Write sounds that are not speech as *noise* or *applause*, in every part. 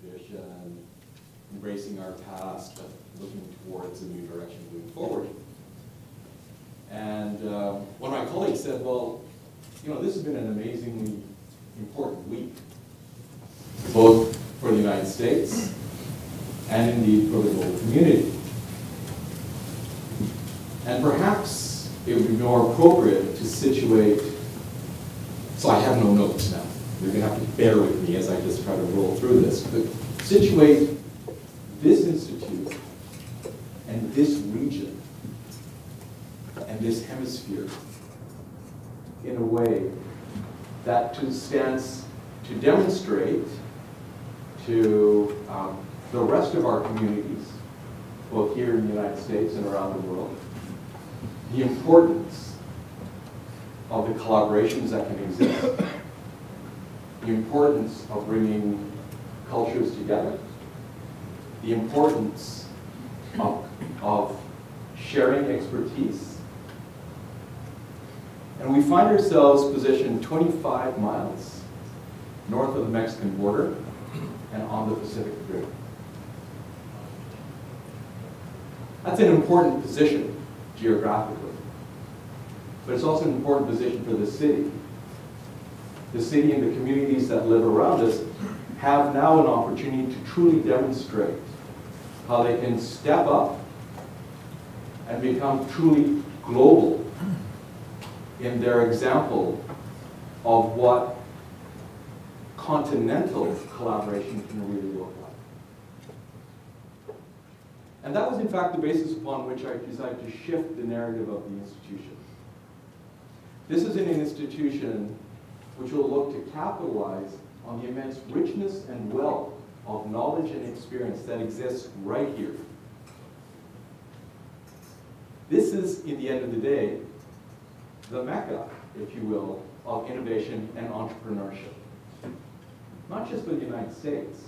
tradition, embracing our past, but looking towards a new direction moving forward. And uh, one of my colleagues said, well, you know, this has been an amazingly important week, both for the United States and indeed for the global community. And perhaps it would be more appropriate to situate, so I have no notes now. You're going to have to bear with me as I just try to roll through this, but situate this institute and this region and this hemisphere in a way that to stands to demonstrate to um, the rest of our communities, both here in the United States and around the world, the importance of the collaborations that can exist, the importance of bringing cultures together, the importance of, of sharing expertise. And we find ourselves positioned 25 miles north of the Mexican border and on the Pacific Rim. That's an important position geographically, but it's also an important position for the city. The city and the communities that live around us have now an opportunity to truly demonstrate how they can step up and become truly global in their example of what continental collaboration can really look like. And that was in fact the basis upon which I decided to shift the narrative of the institution. This is an institution which will look to capitalize on the immense richness and wealth of knowledge and experience that exists right here. This is, in the end of the day, the mecca, if you will, of innovation and entrepreneurship. Not just for the United States,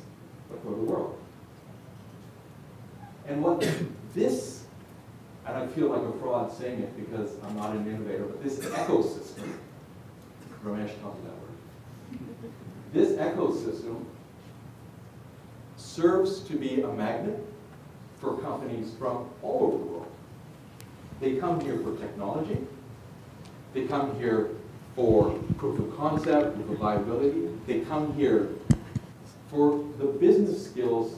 but for the world. And what *coughs* this, and I feel like a fraud saying it because I'm not an innovator, but this ecosystem, Ramesh taught me that word. This ecosystem serves to be a magnet for companies from all over the world. They come here for technology. They come here for proof of concept, proof of viability. They come here for the business skills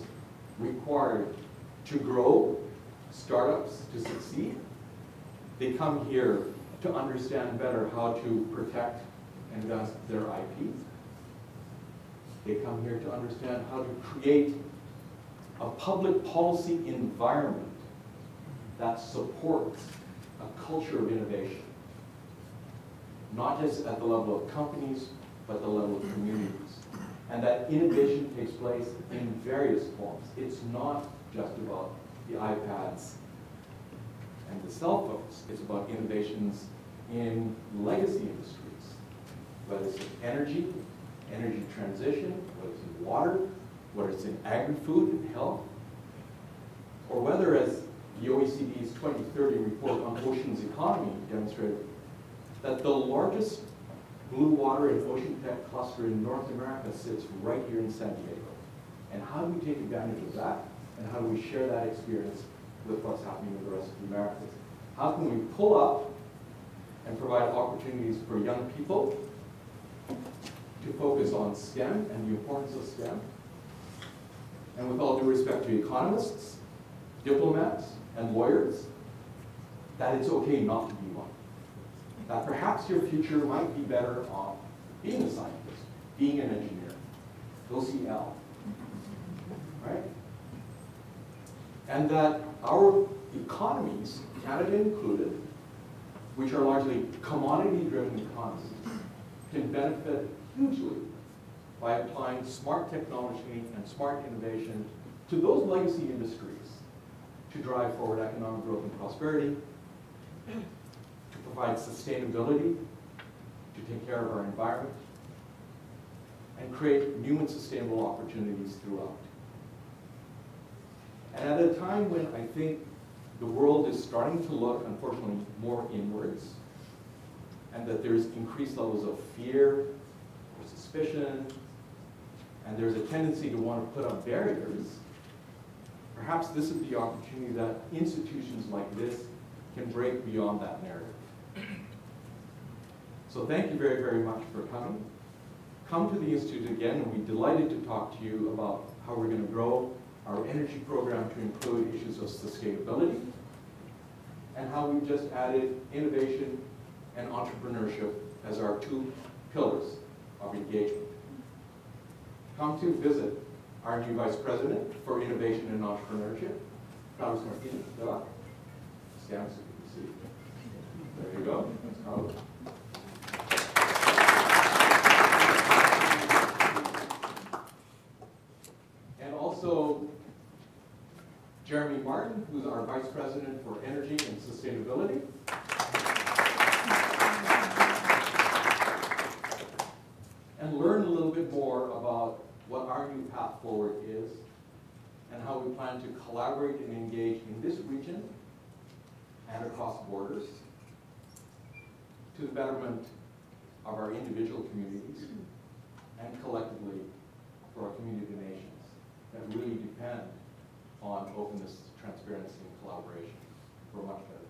required to grow startups to succeed. They come here to understand better how to protect and thus their IP. They come here to understand how to create a public policy environment that supports a culture of innovation. Not just at the level of companies, but the level of communities. And that innovation takes place in various forms. It's not just about the iPads and the cell phones. It's about innovations in legacy industries, whether it's in energy, energy transition, whether it's in water, whether it's in agri-food and health, or whether, as the OECD's 2030 report on oceans economy demonstrated, that the largest blue water and ocean tech cluster in North America sits right here in San Diego. And how do we take advantage of that? And how do we share that experience with what's happening with the rest of the Americas? How can we pull up and provide opportunities for young people to focus on STEM and the importance of STEM? And with all due respect to economists, diplomats, and lawyers, that it's okay not to be one. That perhaps your future might be better off being a scientist, being an engineer. Go see Al. Right? And that our economies, Canada included, which are largely commodity-driven economies, can benefit hugely by applying smart technology and smart innovation to those legacy industries to drive forward economic growth and prosperity, to provide sustainability, to take care of our environment, and create new and sustainable opportunities throughout. And at a time when I think the world is starting to look, unfortunately, more inwards, and that there's increased levels of fear suspicion and there's a tendency to want to put up barriers, perhaps this is the opportunity that institutions like this can break beyond that narrative. So thank you very, very much for coming. Come to the Institute again, and we're delighted to talk to you about how we're going to grow our energy program to include issues of sustainability, and how we've just added innovation and entrepreneurship as our two pillars of engagement. Come to visit our new Vice President for Innovation and Entrepreneurship, Carlos Martinez. Stand so you can see. There you go. And also Jeremy Martin, who's our Vice President for Energy and Sustainability. And learn a little bit more about what our new path forward is and how we plan to collaborate and engage in this region and across borders to the betterment of our individual communities and collectively for our community of nations that really depend on openness, transparency, and collaboration for a much better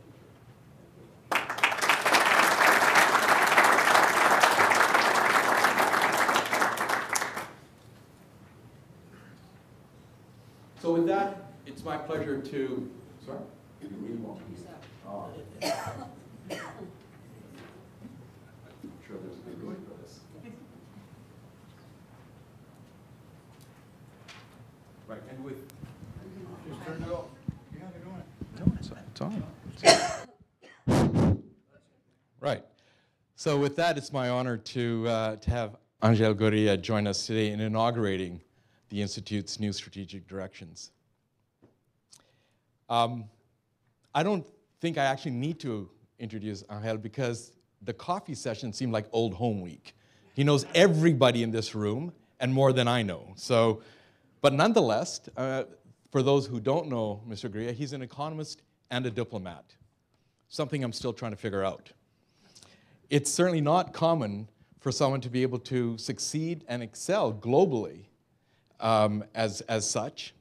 So with that, it's my pleasure to, sorry? You really want me? Oh. *coughs* I'm sure there's a good way for this. Right, and with, Just turn it off. Yeah, they're doing it. no, it's on. Right. So with that, it's my honor to, uh, to have Angel Gurria join us today in inaugurating the Institute's new strategic directions. Um, I don't think I actually need to introduce Angel because the coffee session seemed like old home week. He knows everybody in this room and more than I know. So, but nonetheless, uh, for those who don't know Mr. Gurria, he's an economist and a diplomat, something I'm still trying to figure out. It's certainly not common for someone to be able to succeed and excel globally um, as, as such.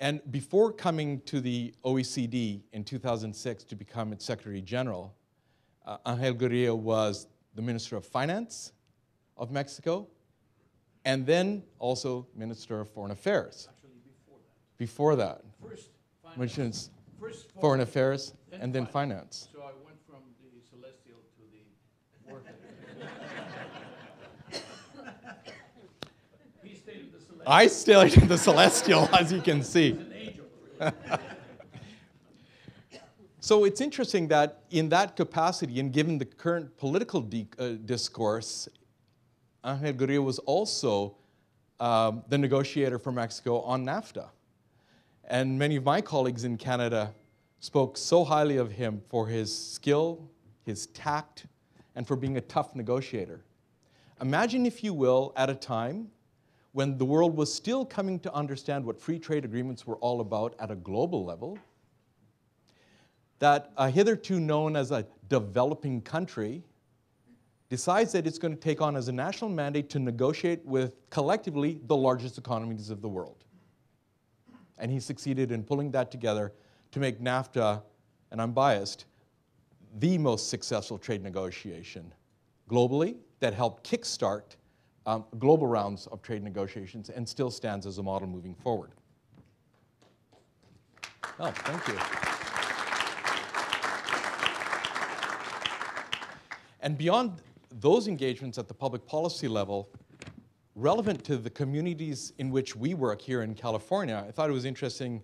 And before coming to the OECD in 2006 to become its Secretary General, uh, Angel Gurria was the Minister of Finance of Mexico and then also Minister of Foreign Affairs. Actually, before that. Before that, First, which finance. is First, Foreign Affairs then and then finance. Finance. So I went from the celestial to the work. He stayed in the celestial. I in the celestial, as you can see. *laughs* So it's interesting that in that capacity, and given the current political uh, discourse, Angel Gurria was also um, the negotiator for Mexico on NAFTA. And many of my colleagues in Canada spoke so highly of him for his skill, his tact, and for being a tough negotiator. Imagine, if you will, at a time when the world was still coming to understand what free trade agreements were all about at a global level, that a hitherto known as a developing country decides that it's going to take on as a national mandate to negotiate with collectively the largest economies of the world. And he succeeded in pulling that together to make NAFTA, and I'm biased, the most successful trade negotiation globally that helped kickstart um, global rounds of trade negotiations and still stands as a model moving forward. Oh, thank you. And beyond those engagements at the public policy level, relevant to the communities in which we work here in California, I thought it was interesting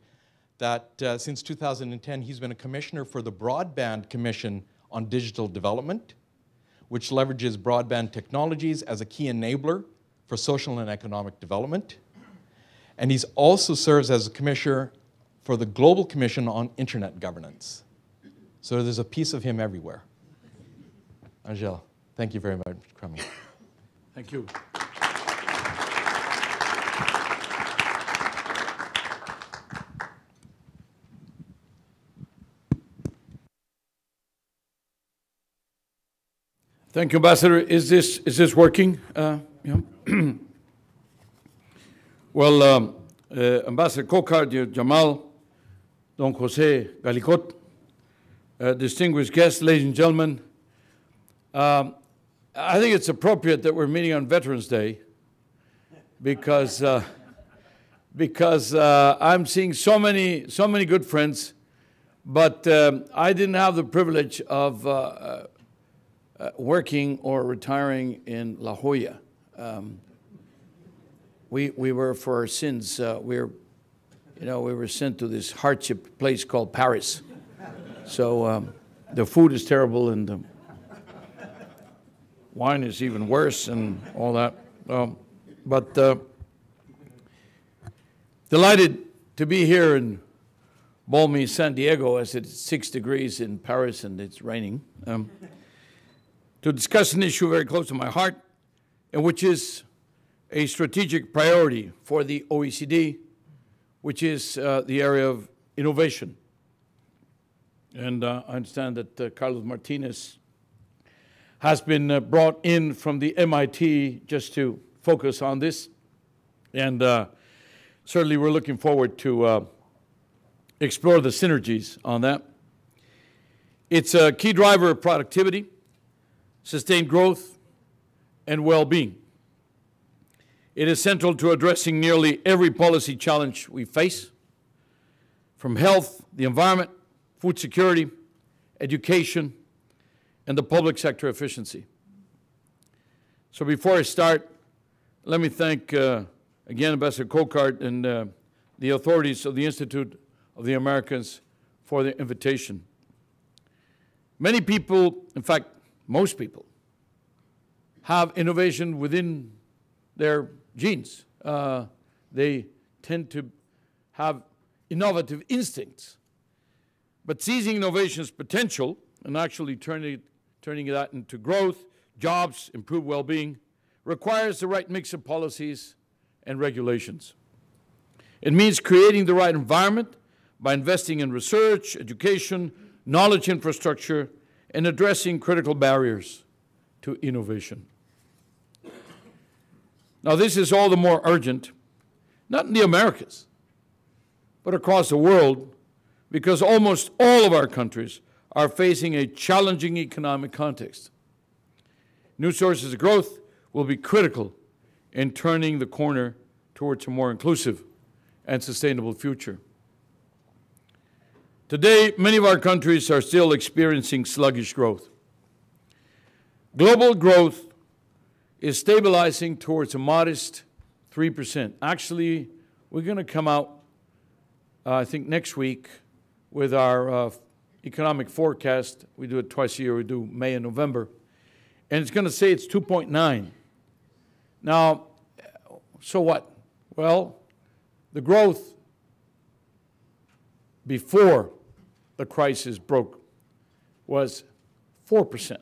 that uh, since 2010, he's been a commissioner for the Broadband Commission on Digital Development, which leverages broadband technologies as a key enabler for social and economic development. And he also serves as a commissioner for the Global Commission on Internet Governance. So there's a piece of him everywhere. Angel, thank you very much coming. Thank you. Thank you, Ambassador. Is this, is this working? Uh, yeah. *clears throat* Well, um, uh, Ambassador Kokar, Jamal, Don Jose Galicot, uh, distinguished guests, ladies and gentlemen, um, I think it's appropriate that we're meeting on Veterans Day because, uh, because uh, I'm seeing so many, so many good friends, but um, I didn't have the privilege of uh, working or retiring in La Jolla. Um, we, we were, for our sins, uh, we were, you know, we were sent to this hardship place called Paris. So um, the food is terrible and the wine is even worse and all that. Um, but uh, delighted to be here in balmy San Diego as it's six degrees in Paris and it's raining. Um, to discuss an issue very close to my heart, and which is a strategic priority for the OECD, which is uh, the area of innovation. And uh, I understand that uh, Carlos Martinez has been uh, brought in from the MIT just to focus on this. And uh, certainly we're looking forward to uh, explore the synergies on that. It's a key driver of productivity, sustained growth, and well-being. It is central to addressing nearly every policy challenge we face, from health, the environment, food security, education, and the public sector efficiency. So before I start, let me thank uh, again Ambassador Kokart and uh, the authorities of the Institute of the Americas for the invitation. Many people, in fact, most people, have innovation within their genes. Uh, they tend to have innovative instincts. But seizing innovation's potential and actually turning, turning that into growth, jobs, improved well-being, requires the right mix of policies and regulations. It means creating the right environment by investing in research, education, knowledge infrastructure, and addressing critical barriers to innovation. Now, this is all the more urgent, not in the Americas, but across the world, because almost all of our countries are facing a challenging economic context. New sources of growth will be critical in turning the corner towards a more inclusive and sustainable future. Today, many of our countries are still experiencing sluggish growth. Global growth is stabilizing towards a modest 3%. Actually, we're going to come out, uh, I think, next week with our uh, economic forecast. We do it twice a year. We do May and November. And it's going to say it's 2.9. Now, so what? Well, the growth before the crisis broke was 4%.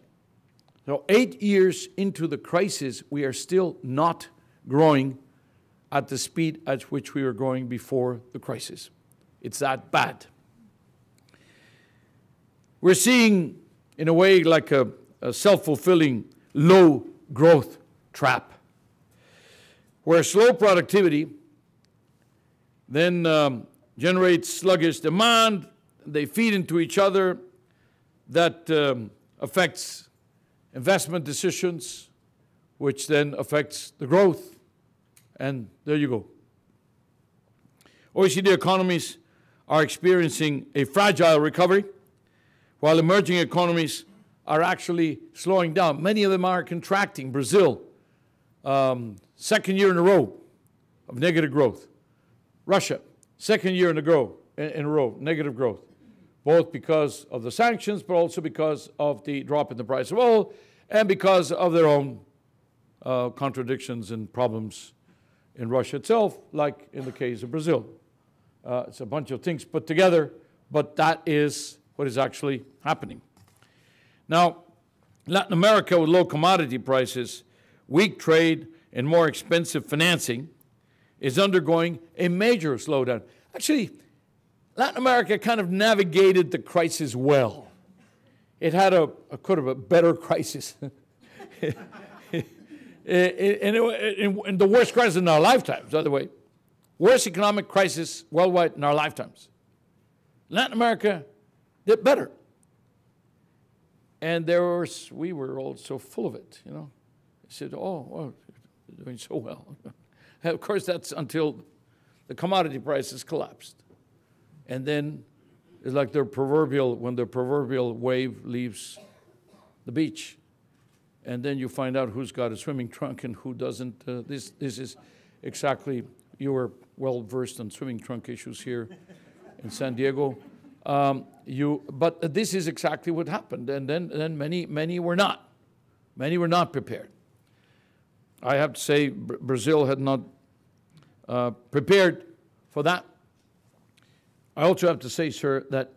So, eight years into the crisis, we are still not growing at the speed at which we were growing before the crisis. It's that bad. We're seeing, in a way, like a, a self fulfilling low growth trap, where slow productivity then um, generates sluggish demand, they feed into each other, that um, affects investment decisions, which then affects the growth. And there you go. OECD economies are experiencing a fragile recovery, while emerging economies are actually slowing down. Many of them are contracting. Brazil, um, second year in a row of negative growth. Russia, second year in a, grow, in a row, negative growth both because of the sanctions, but also because of the drop in the price of oil and because of their own uh, contradictions and problems in Russia itself, like in the case of Brazil. Uh, it's a bunch of things put together, but that is what is actually happening. Now, Latin America with low commodity prices, weak trade, and more expensive financing is undergoing a major slowdown. Actually, Latin America kind of navigated the crisis well. It had a, a could have a better crisis. *laughs* and, the worst crisis in our lifetimes, by the way. worst economic crisis worldwide in our lifetimes. Latin America did better. And there was, we were all so full of it, you know. I said, oh, well, doing so well. *laughs* of course, that's until the commodity prices collapsed. And then it's like the proverbial, when the proverbial wave leaves the beach, and then you find out who's got a swimming *laughs* trunk and who doesn't. Uh, this, this is exactly, you were well versed on swimming trunk issues here in San Diego. Um, you, but this is exactly what happened, and then, then many, many were not. Many were not prepared. I have to say, Brazil had not uh, prepared for that. I also have to say, sir, that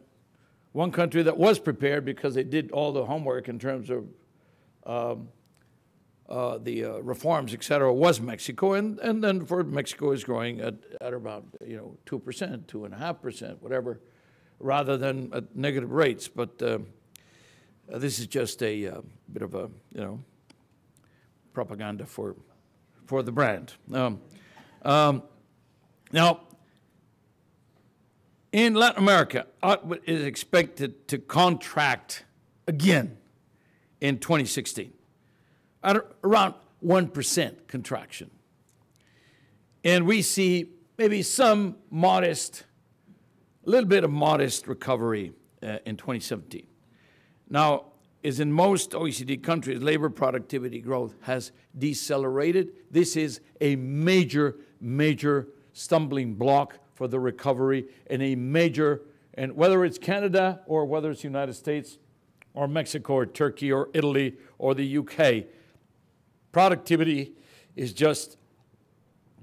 one country that was prepared because they did all the homework in terms of um, uh, the uh, reforms, et cetera, was Mexico. And, and then for Mexico is growing at, at about, you know, 2%, 2.5%, whatever, rather than at negative rates. But uh, this is just a uh, bit of a, you know, propaganda for, for the brand. Um, um, now, in Latin America, output is expected to contract again in 2016 at around 1% contraction. And we see maybe some modest, a little bit of modest recovery uh, in 2017. Now, as in most OECD countries, labor productivity growth has decelerated. This is a major, major stumbling block for the recovery in a major, and whether it's Canada or whether it's United States or Mexico or Turkey or Italy or the UK, productivity is just,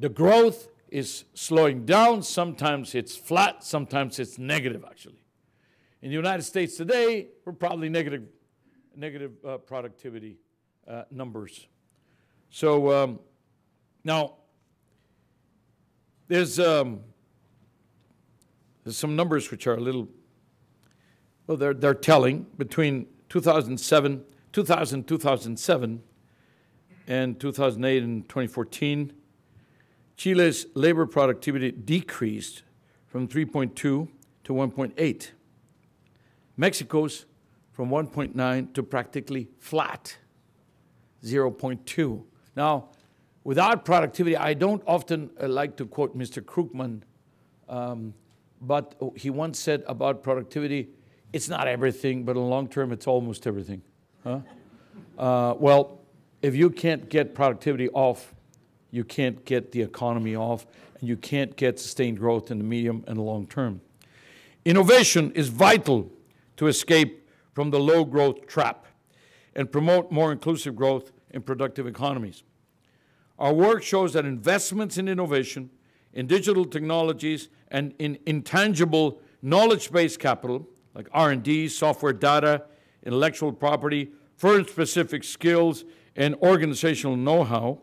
the growth is slowing down. Sometimes it's flat, sometimes it's negative, actually. In the United States today, we're probably negative, negative uh, productivity uh, numbers. So um, now, there's, um, there's some numbers which are a little, well, they're, they're telling between 2007, 2000, 2007, and 2008 and 2014, Chile's labor productivity decreased from 3.2 to 1.8. Mexico's from 1.9 to practically flat, 0.2. Now, without productivity, I don't often uh, like to quote Mr. Krugman, um, but he once said about productivity, it's not everything, but in the long term, it's almost everything. Huh? Uh, well, if you can't get productivity off, you can't get the economy off, and you can't get sustained growth in the medium and the long term. Innovation is vital to escape from the low growth trap and promote more inclusive growth in productive economies. Our work shows that investments in innovation, in digital technologies, and in intangible knowledge-based capital, like R&D, software data, intellectual property, firm-specific skills, and organizational know-how,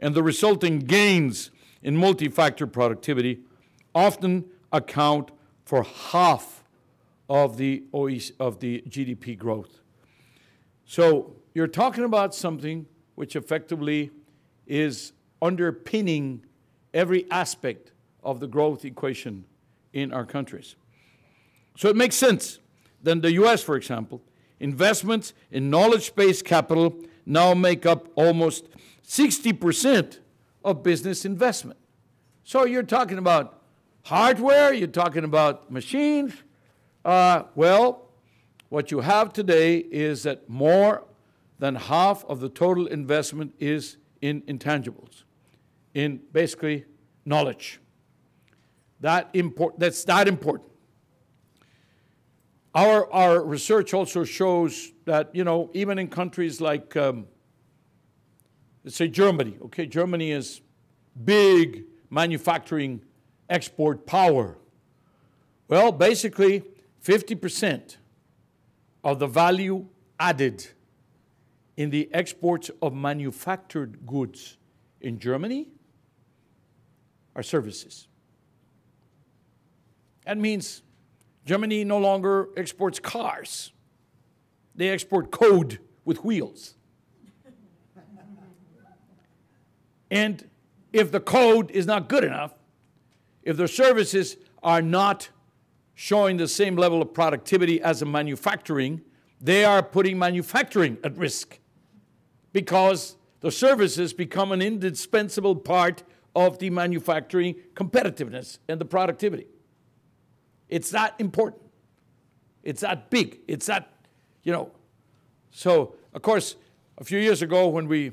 and the resulting gains in multi-factor productivity often account for half of the, OEC, of the GDP growth. So you're talking about something which effectively is underpinning every aspect of the growth equation in our countries. So it makes sense. Then the US, for example, investments in knowledge-based capital now make up almost 60% of business investment. So you're talking about hardware, you're talking about machines. Uh, well, what you have today is that more than half of the total investment is in intangibles, in basically knowledge. That import, that's that important. Our, our research also shows that, you know, even in countries like, um, let's say Germany, okay, Germany is big manufacturing export power. Well, basically, 50% of the value added in the exports of manufactured goods in Germany are services. That means Germany no longer exports cars. They export code with wheels. and if the code is not good enough, if their services are not showing the same level of productivity as a manufacturing, they are putting manufacturing at risk because the services become an indispensable part of the manufacturing competitiveness and the productivity. It's that important. It's that big. It's that, you know. So, of course, a few years ago when we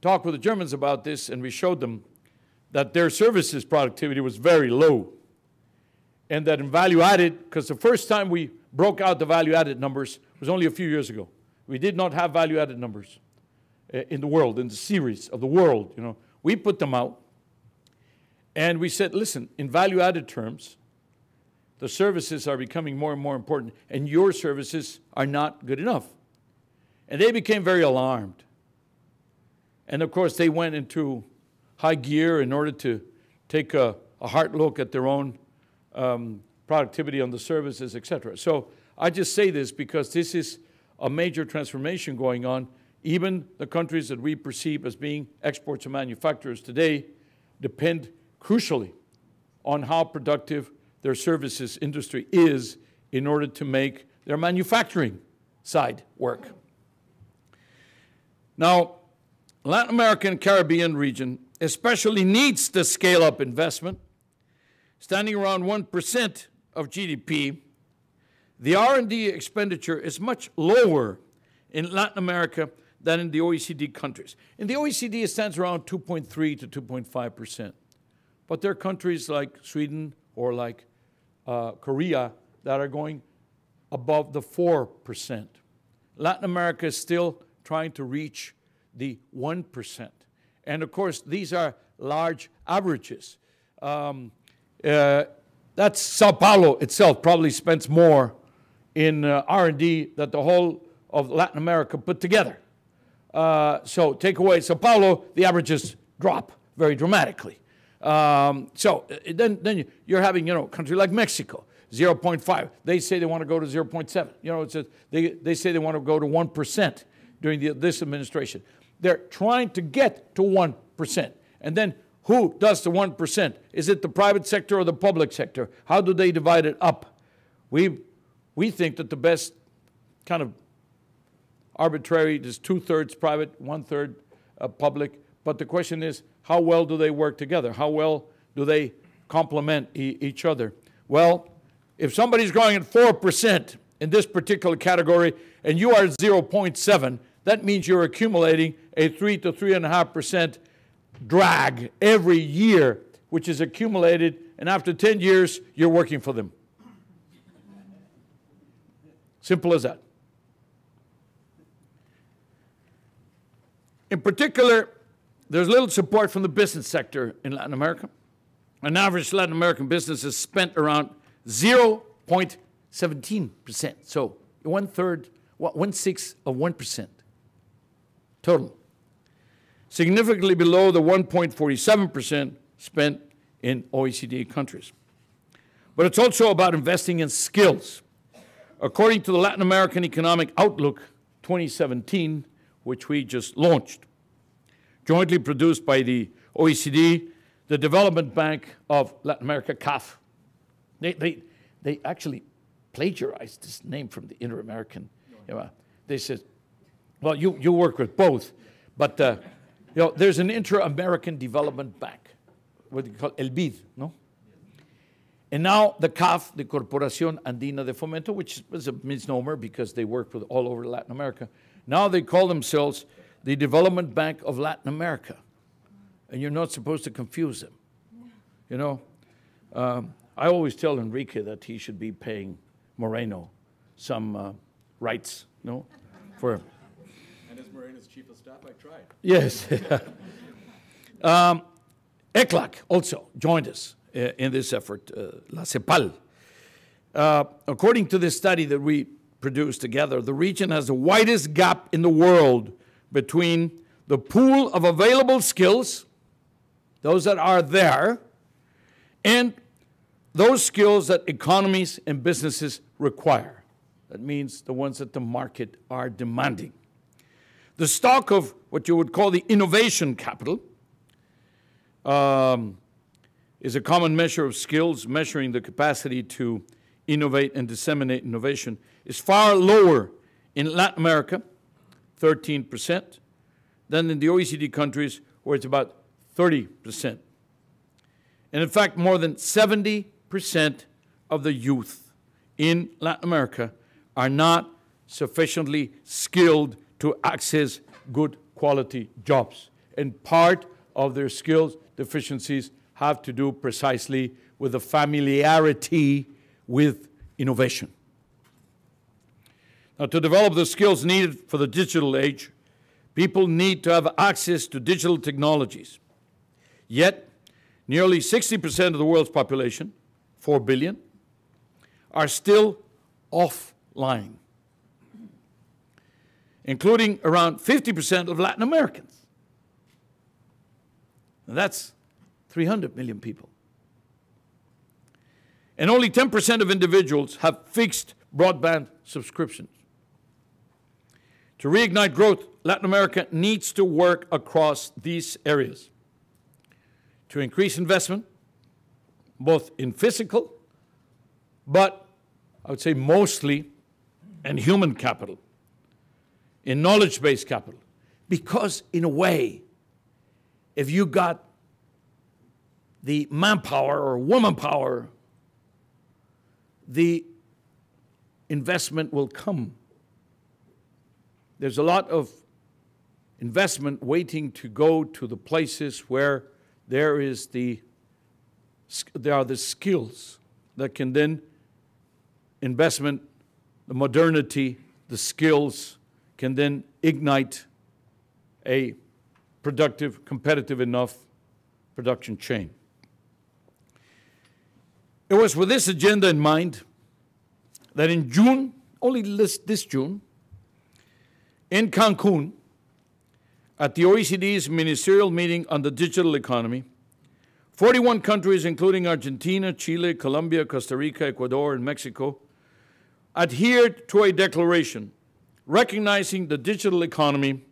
talked with the Germans about this and we showed them that their services productivity was very low and that in value added, because the first time we broke out the value added numbers was only a few years ago. We did not have value added numbers eh, in the world, in the series of the world, you know. We put them out and we said, listen, in value added terms, the services are becoming more and more important, and your services are not good enough. And they became very alarmed. And of course, they went into high gear in order to take a, a hard look at their own um, productivity on the services, et cetera. So I just say this because this is a major transformation going on. Even the countries that we perceive as being exports and manufacturers today depend crucially on how productive their services industry is in order to make their manufacturing side work. Now, Latin American and Caribbean region especially needs to scale up investment, standing around 1% of GDP. The R&D expenditure is much lower in Latin America than in the OECD countries. In the OECD, it stands around 2.3 to 2.5%. But there are countries like Sweden or like uh, Korea that are going above the 4%. Latin America is still trying to reach the 1%. And of course, these are large averages. Um, uh, that's Sao Paulo itself probably spends more in uh, R&D than the whole of Latin America put together. Uh, so take away Sao Paulo, the averages drop very dramatically. Um, so uh, then, then you're having, you know, a country like Mexico, 0.5. They say they want to go to 0.7. You know, it's a, they, they say they want to go to 1% during the, this administration. They're trying to get to 1%. And then who does the 1%? Is it the private sector or the public sector? How do they divide it up? We, we think that the best kind of arbitrary is two thirds private, one third uh, public. But the question is, how well do they work together? How well do they complement e each other? Well, if somebody's growing at 4% in this particular category and you are 0.7, that means you're accumulating a 3 to 3.5% drag every year, which is accumulated, and after 10 years, you're working for them. Simple as that. In particular, there's little support from the business sector in Latin America. An average Latin American business has spent around 0.17%. So one third, one sixth of 1% total. Significantly below the 1.47% spent in OECD countries. But it's also about investing in skills. According to the Latin American Economic Outlook 2017, which we just launched, jointly produced by the OECD, the Development Bank of Latin America, CAF. They, they, they actually plagiarized this name from the Inter-American. You know, they said, well, you, you work with both, but uh, you know, there's an Inter-American Development Bank, what they call El BID, no? And now the CAF, the Corporación Andina de Fomento, which is a misnomer because they work with all over Latin America, now they call themselves the Development Bank of Latin America. And you're not supposed to confuse them. You know, um, I always tell Enrique that he should be paying Moreno some uh, rights, no, for. And as Moreno's chief of staff, I tried. Yes. *laughs* um, ECLAC also joined us uh, in this effort, uh, La CEPAL. Uh, according to this study that we produced together, the region has the widest gap in the world between the pool of available skills, those that are there, and those skills that economies and businesses require. That means the ones that the market are demanding. The stock of what you would call the innovation capital um, is a common measure of skills measuring the capacity to innovate and disseminate innovation, is far lower in Latin America, 13%, than in the OECD countries, where it's about 30%. And in fact, more than 70% of the youth in Latin America are not sufficiently skilled to access good quality jobs. And part of their skills deficiencies have to do precisely with the familiarity with innovation. Now, to develop the skills needed for the digital age, people need to have access to digital technologies. Yet, nearly 60% of the world's population, 4 billion, are still offline, including around 50% of Latin Americans. And that's 300 million people. And only 10% of individuals have fixed broadband subscriptions. To reignite growth, Latin America needs to work across these areas to increase investment, both in physical, but I would say mostly in human capital, in knowledge based capital. Because, in a way, if you got the manpower or woman power, the investment will come. There's a lot of investment waiting to go to the places where there is the there are the skills that can then investment, the modernity, the skills can then ignite a productive, competitive enough production chain. It was with this agenda in mind that in June, only this, this June, in Cancun, at the OECD's ministerial meeting on the digital economy, 41 countries, including Argentina, Chile, Colombia, Costa Rica, Ecuador, and Mexico, adhered to a declaration recognizing the digital economy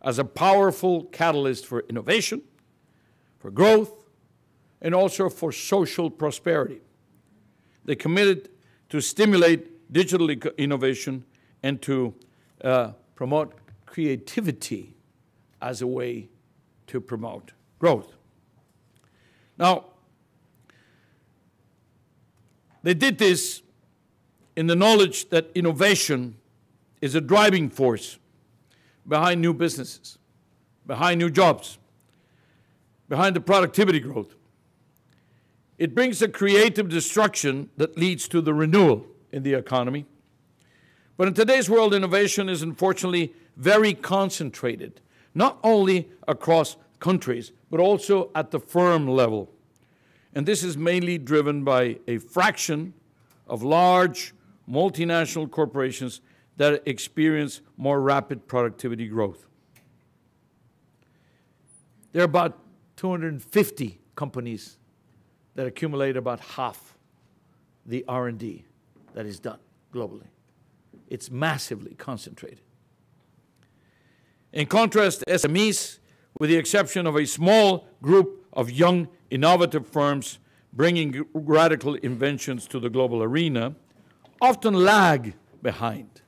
as a powerful catalyst for innovation, for growth, and also for social prosperity. They committed to stimulate digital innovation and to uh, promote creativity as a way to promote growth. Now, they did this in the knowledge that innovation is a driving force behind new businesses, behind new jobs, behind the productivity growth. It brings a creative destruction that leads to the renewal in the economy. But in today's world, innovation is unfortunately very concentrated, not only across countries, but also at the firm level. And this is mainly driven by a fraction of large multinational corporations that experience more rapid productivity growth. There are about 250 companies that accumulate about half the R&D that is done globally. It's massively concentrated. In contrast, SMEs, with the exception of a small group of young, innovative firms bringing radical inventions to the global arena, often lag behind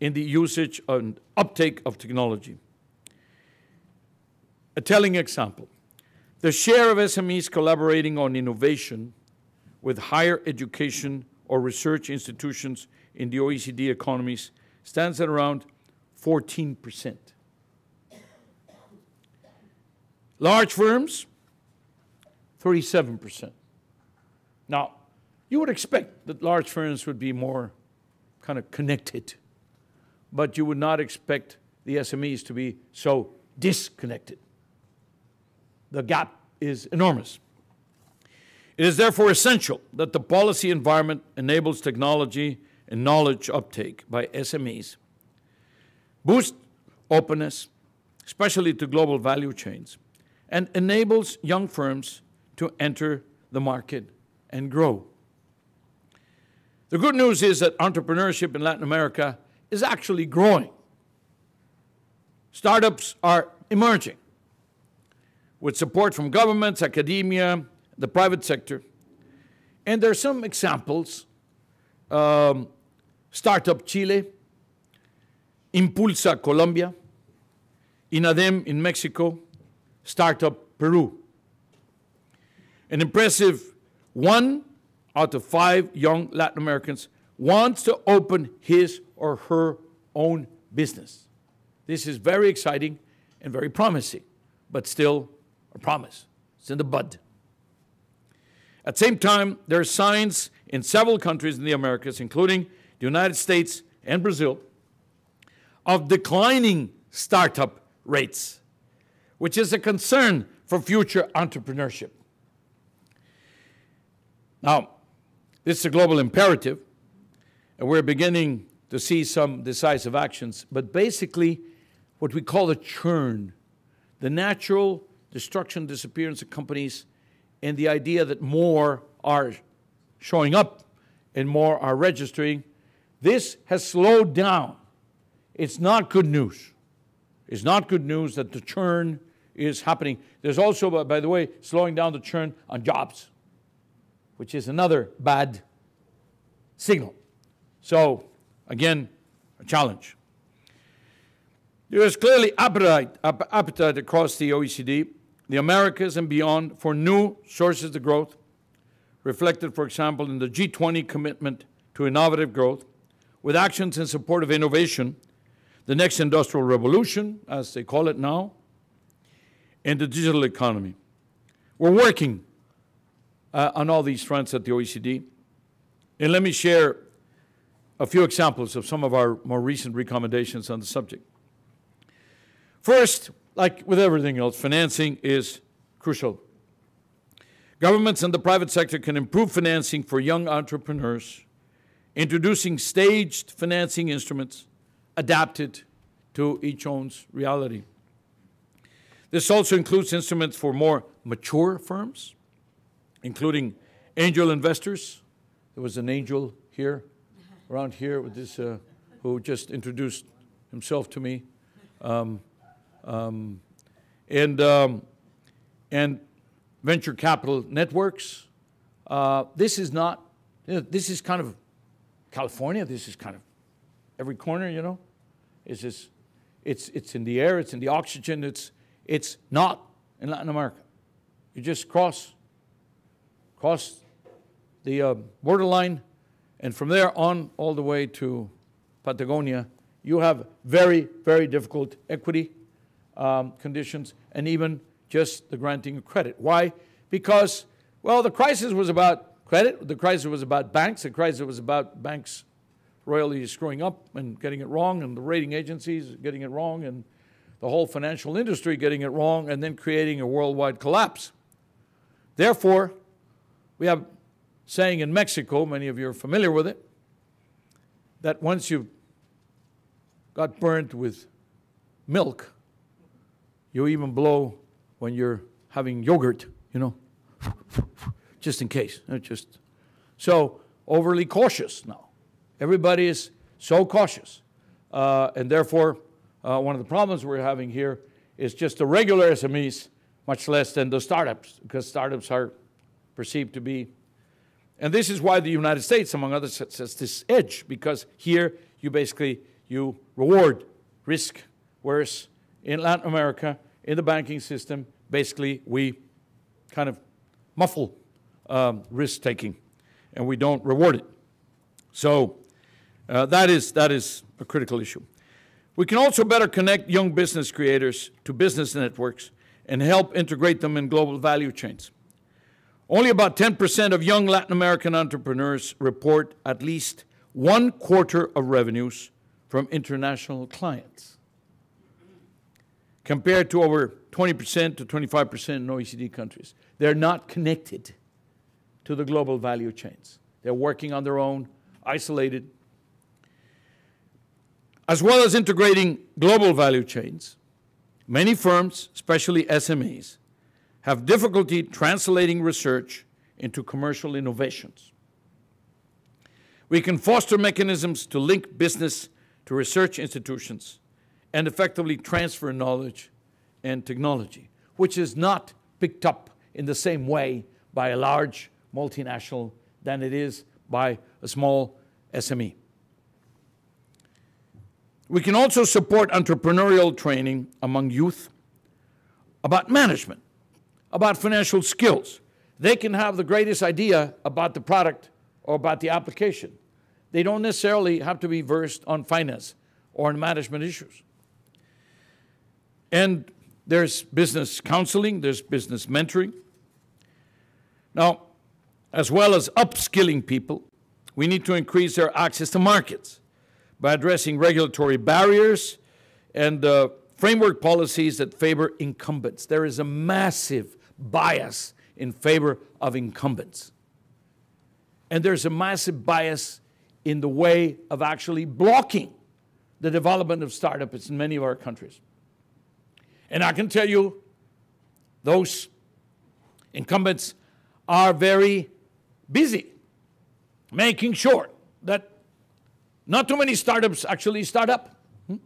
in the usage and uptake of technology. A telling example the share of SMEs collaborating on innovation with higher education or research institutions in the OECD economies stands at around 14%. Large firms, 37%. Now, you would expect that large firms would be more kind of connected, but you would not expect the SMEs to be so disconnected the gap is enormous. It is therefore essential that the policy environment enables technology and knowledge uptake by SMEs, boost openness, especially to global value chains, and enables young firms to enter the market and grow. The good news is that entrepreneurship in Latin America is actually growing. Startups are emerging with support from governments, academia, the private sector. And there are some examples. Um, Startup Chile, Impulsa Colombia, INADEM in Mexico, Startup Peru. An impressive one out of five young Latin Americans wants to open his or her own business. This is very exciting and very promising, but still a promise. It's in the bud. At the same time, there are signs in several countries in the Americas, including the United States and Brazil, of declining startup rates, which is a concern for future entrepreneurship. Now, this is a global imperative, and we're beginning to see some decisive actions, but basically, what we call a churn, the natural destruction, disappearance of companies, and the idea that more are showing up and more are registering, this has slowed down. It's not good news. It's not good news that the churn is happening. There's also, by the way, slowing down the churn on jobs, which is another bad signal. So, again, a challenge. There is clearly appetite, appetite across the OECD, the Americas, and beyond for new sources of growth, reflected, for example, in the G20 commitment to innovative growth, with actions in support of innovation, the next industrial revolution, as they call it now, and the digital economy. We're working uh, on all these fronts at the OECD. And let me share a few examples of some of our more recent recommendations on the subject. First, like with everything else, financing is crucial. Governments and the private sector can improve financing for young entrepreneurs, introducing staged financing instruments adapted to each own's reality. This also includes instruments for more mature firms, including angel investors. There was an angel here, around here, with this, uh, who just introduced himself to me. Um, um, and, um, and venture capital networks. Uh, this is not, you know, this is kind of California, this is kind of every corner, you know. It's, just, it's, it's in the air, it's in the oxygen, it's, it's not in Latin America. You just cross, cross the uh, borderline, and from there on all the way to Patagonia, you have very, very difficult equity um, conditions and even just the granting of credit. Why? Because, well, the crisis was about credit, the crisis was about banks, the crisis was about banks royally screwing up and getting it wrong, and the rating agencies getting it wrong, and the whole financial industry getting it wrong, and then creating a worldwide collapse. Therefore, we have saying in Mexico, many of you are familiar with it, that once you got burnt with milk, you even blow when you're having yogurt, you know, *laughs* just in case. Just so overly cautious now. Everybody is so cautious, uh, and therefore, uh, one of the problems we're having here is just the regular SMEs, much less than the startups, because startups are perceived to be. And this is why the United States, among others, has this edge, because here you basically you reward risk, whereas in Latin America, in the banking system, basically we kind of muffle um, risk taking and we don't reward it. So uh, that, is, that is a critical issue. We can also better connect young business creators to business networks and help integrate them in global value chains. Only about 10% of young Latin American entrepreneurs report at least one quarter of revenues from international clients compared to over 20% to 25% in OECD countries. They're not connected to the global value chains. They're working on their own, isolated. As well as integrating global value chains, many firms, especially SMEs, have difficulty translating research into commercial innovations. We can foster mechanisms to link business to research institutions and effectively transfer knowledge and technology, which is not picked up in the same way by a large multinational than it is by a small SME. We can also support entrepreneurial training among youth about management, about financial skills. They can have the greatest idea about the product or about the application. They don't necessarily have to be versed on finance or on management issues. And there's business counseling, there's business mentoring. Now, as well as upskilling people, we need to increase their access to markets by addressing regulatory barriers and uh, framework policies that favor incumbents. There is a massive bias in favor of incumbents. And there's a massive bias in the way of actually blocking the development of startups in many of our countries. And I can tell you, those incumbents are very busy making sure that not too many startups actually start up. Hmm?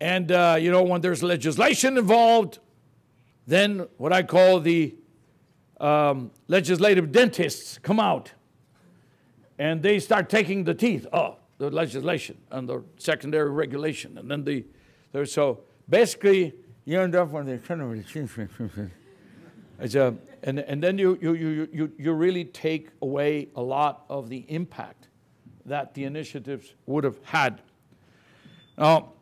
And, uh, you know, when there's legislation involved, then what I call the um, legislative dentists come out and they start taking the teeth of the legislation and the secondary regulation. And then the, so basically, you end up when they're trying to it's a, and, and then you, you, you, you, you really take away a lot of the impact that the initiatives would have had. Now,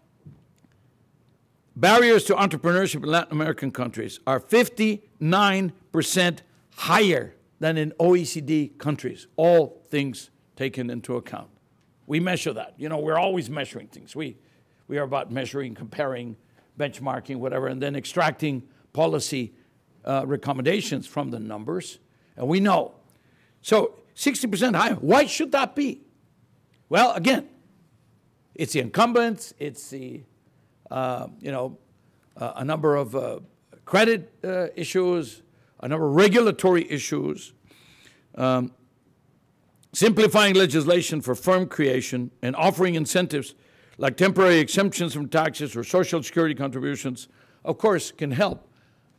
barriers to entrepreneurship in Latin American countries are 59% higher than in OECD countries, all things taken into account. We measure that. You know, we're always measuring things. We, we are about measuring, comparing, benchmarking, whatever, and then extracting policy uh, recommendations from the numbers, and we know. So 60% higher. Why should that be? Well, again, it's the incumbents, it's the, uh, you know, uh, a number of uh, credit uh, issues, a number of regulatory issues, um, simplifying legislation for firm creation, and offering incentives like temporary exemptions from taxes or social security contributions, of course, can help.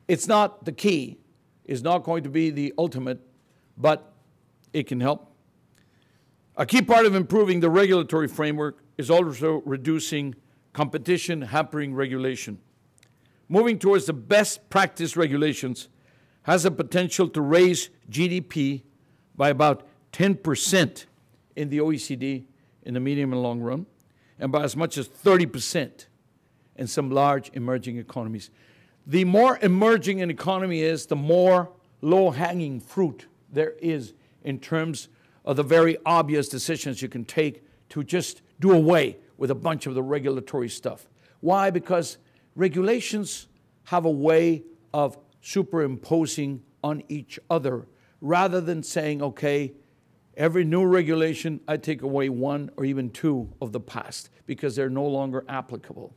It's not the key, it's not going to be the ultimate, but it can help. A key part of improving the regulatory framework is also reducing competition hampering regulation. Moving towards the best practice regulations has the potential to raise GDP by about 10% in the OECD in the medium and long run, and by as much as 30% in some large emerging economies the more emerging an economy is, the more low hanging fruit there is in terms of the very obvious decisions you can take to just do away with a bunch of the regulatory stuff. Why? Because regulations have a way of superimposing on each other rather than saying, okay, every new regulation, I take away one or even two of the past because they're no longer applicable.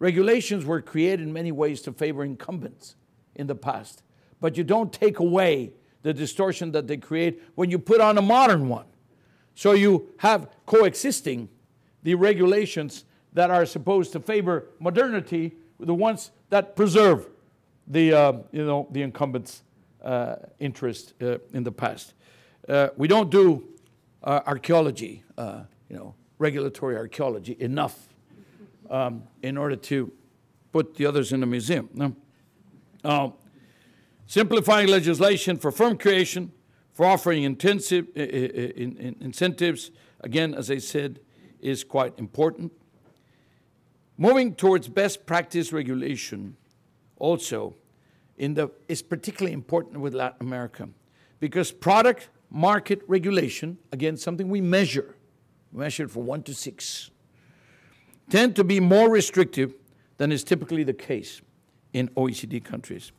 Regulations were created in many ways to favor incumbents in the past, but you don't take away the distortion that they create when you put on a modern one. So you have coexisting the regulations that are supposed to favor modernity with the ones that preserve the, uh, you know, the incumbents' uh, interest uh, in the past. Uh, we don't do uh, archaeology, uh, you know, regulatory archaeology enough um, in order to put the others in the museum. No. Uh, simplifying legislation for firm creation, for offering intensive, uh, in, in incentives, again, as I said, is quite important. Moving towards best practice regulation also in the, is particularly important with Latin America because product market regulation, again, something we measure, we measure it from one to six tend to be more restrictive than is typically the case in OECD countries.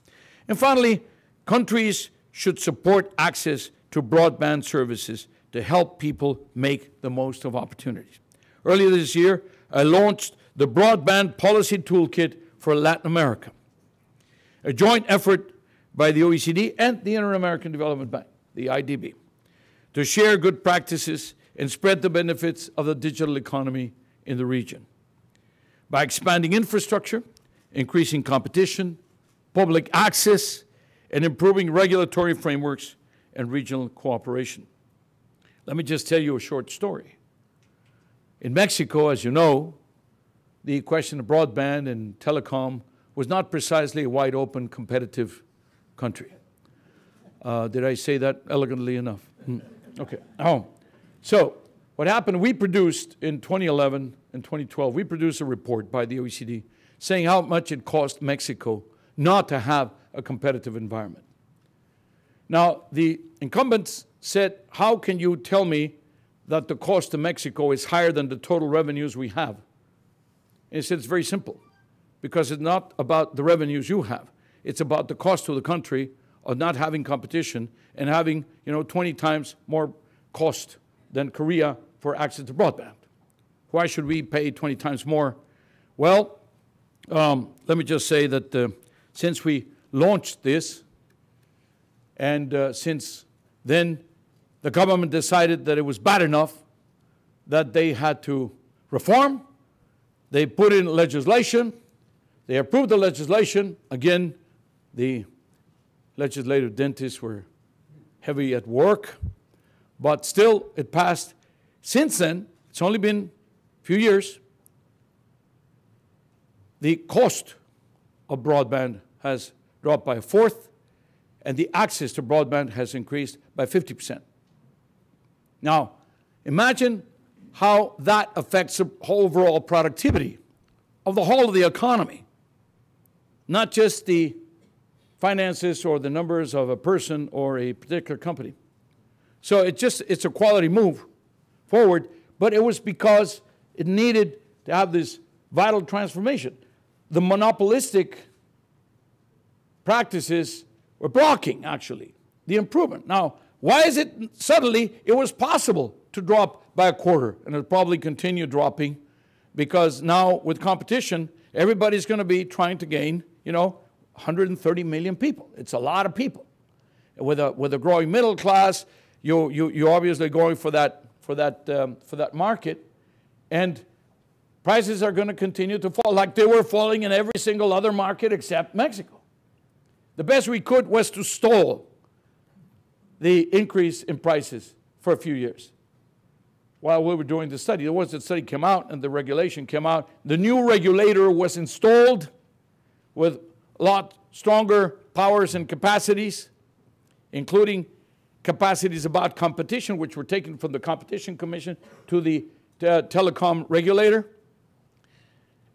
And finally, countries should support access to broadband services to help people make the most of opportunities. Earlier this year, I launched the Broadband Policy Toolkit for Latin America, a joint effort by the OECD and the Inter American Development Bank, the IDB, to share good practices and spread the benefits of the digital economy in the region by expanding infrastructure, increasing competition, public access, and improving regulatory frameworks and regional cooperation. Let me just tell you a short story. In Mexico, as you know, the question of broadband and telecom was not precisely a wide open competitive country. Uh, did I say that elegantly enough? Mm. Okay. Oh. So, what happened, we produced in 2011 and 2012, we produced a report by the OECD saying how much it cost Mexico not to have a competitive environment. Now, the incumbents said, How can you tell me that the cost to Mexico is higher than the total revenues we have? And he said, It's very simple, because it's not about the revenues you have, it's about the cost to the country of not having competition and having you know, 20 times more cost than Korea for access to broadband. Why should we pay 20 times more? Well, um, let me just say that uh, since we launched this, and uh, since then the government decided that it was bad enough that they had to reform, they put in legislation, they approved the legislation. Again, the legislative dentists were heavy at work, but still it passed. Since then, it's only been a few years, the cost of broadband has dropped by a fourth, and the access to broadband has increased by 50%. Now, imagine how that affects the overall productivity of the whole of the economy, not just the finances or the numbers of a person or a particular company. So it just it's a quality move forward, but it was because it needed to have this vital transformation. The monopolistic practices were blocking actually the improvement. Now, why is it suddenly it was possible to drop by a quarter and it'll probably continue dropping because now with competition, everybody's going to be trying to gain, you know, 130 million people. It's a lot of people. With a, with a growing middle class, you, you, you're obviously going for that, for, that, um, for that market. And prices are going to continue to fall like they were falling in every single other market except Mexico. The best we could was to stall the increase in prices for a few years while we were doing the study. The once the study came out and the regulation came out, the new regulator was installed with a lot stronger powers and capacities, including capacities about competition, which were taken from the Competition Commission to the uh, telecom regulator.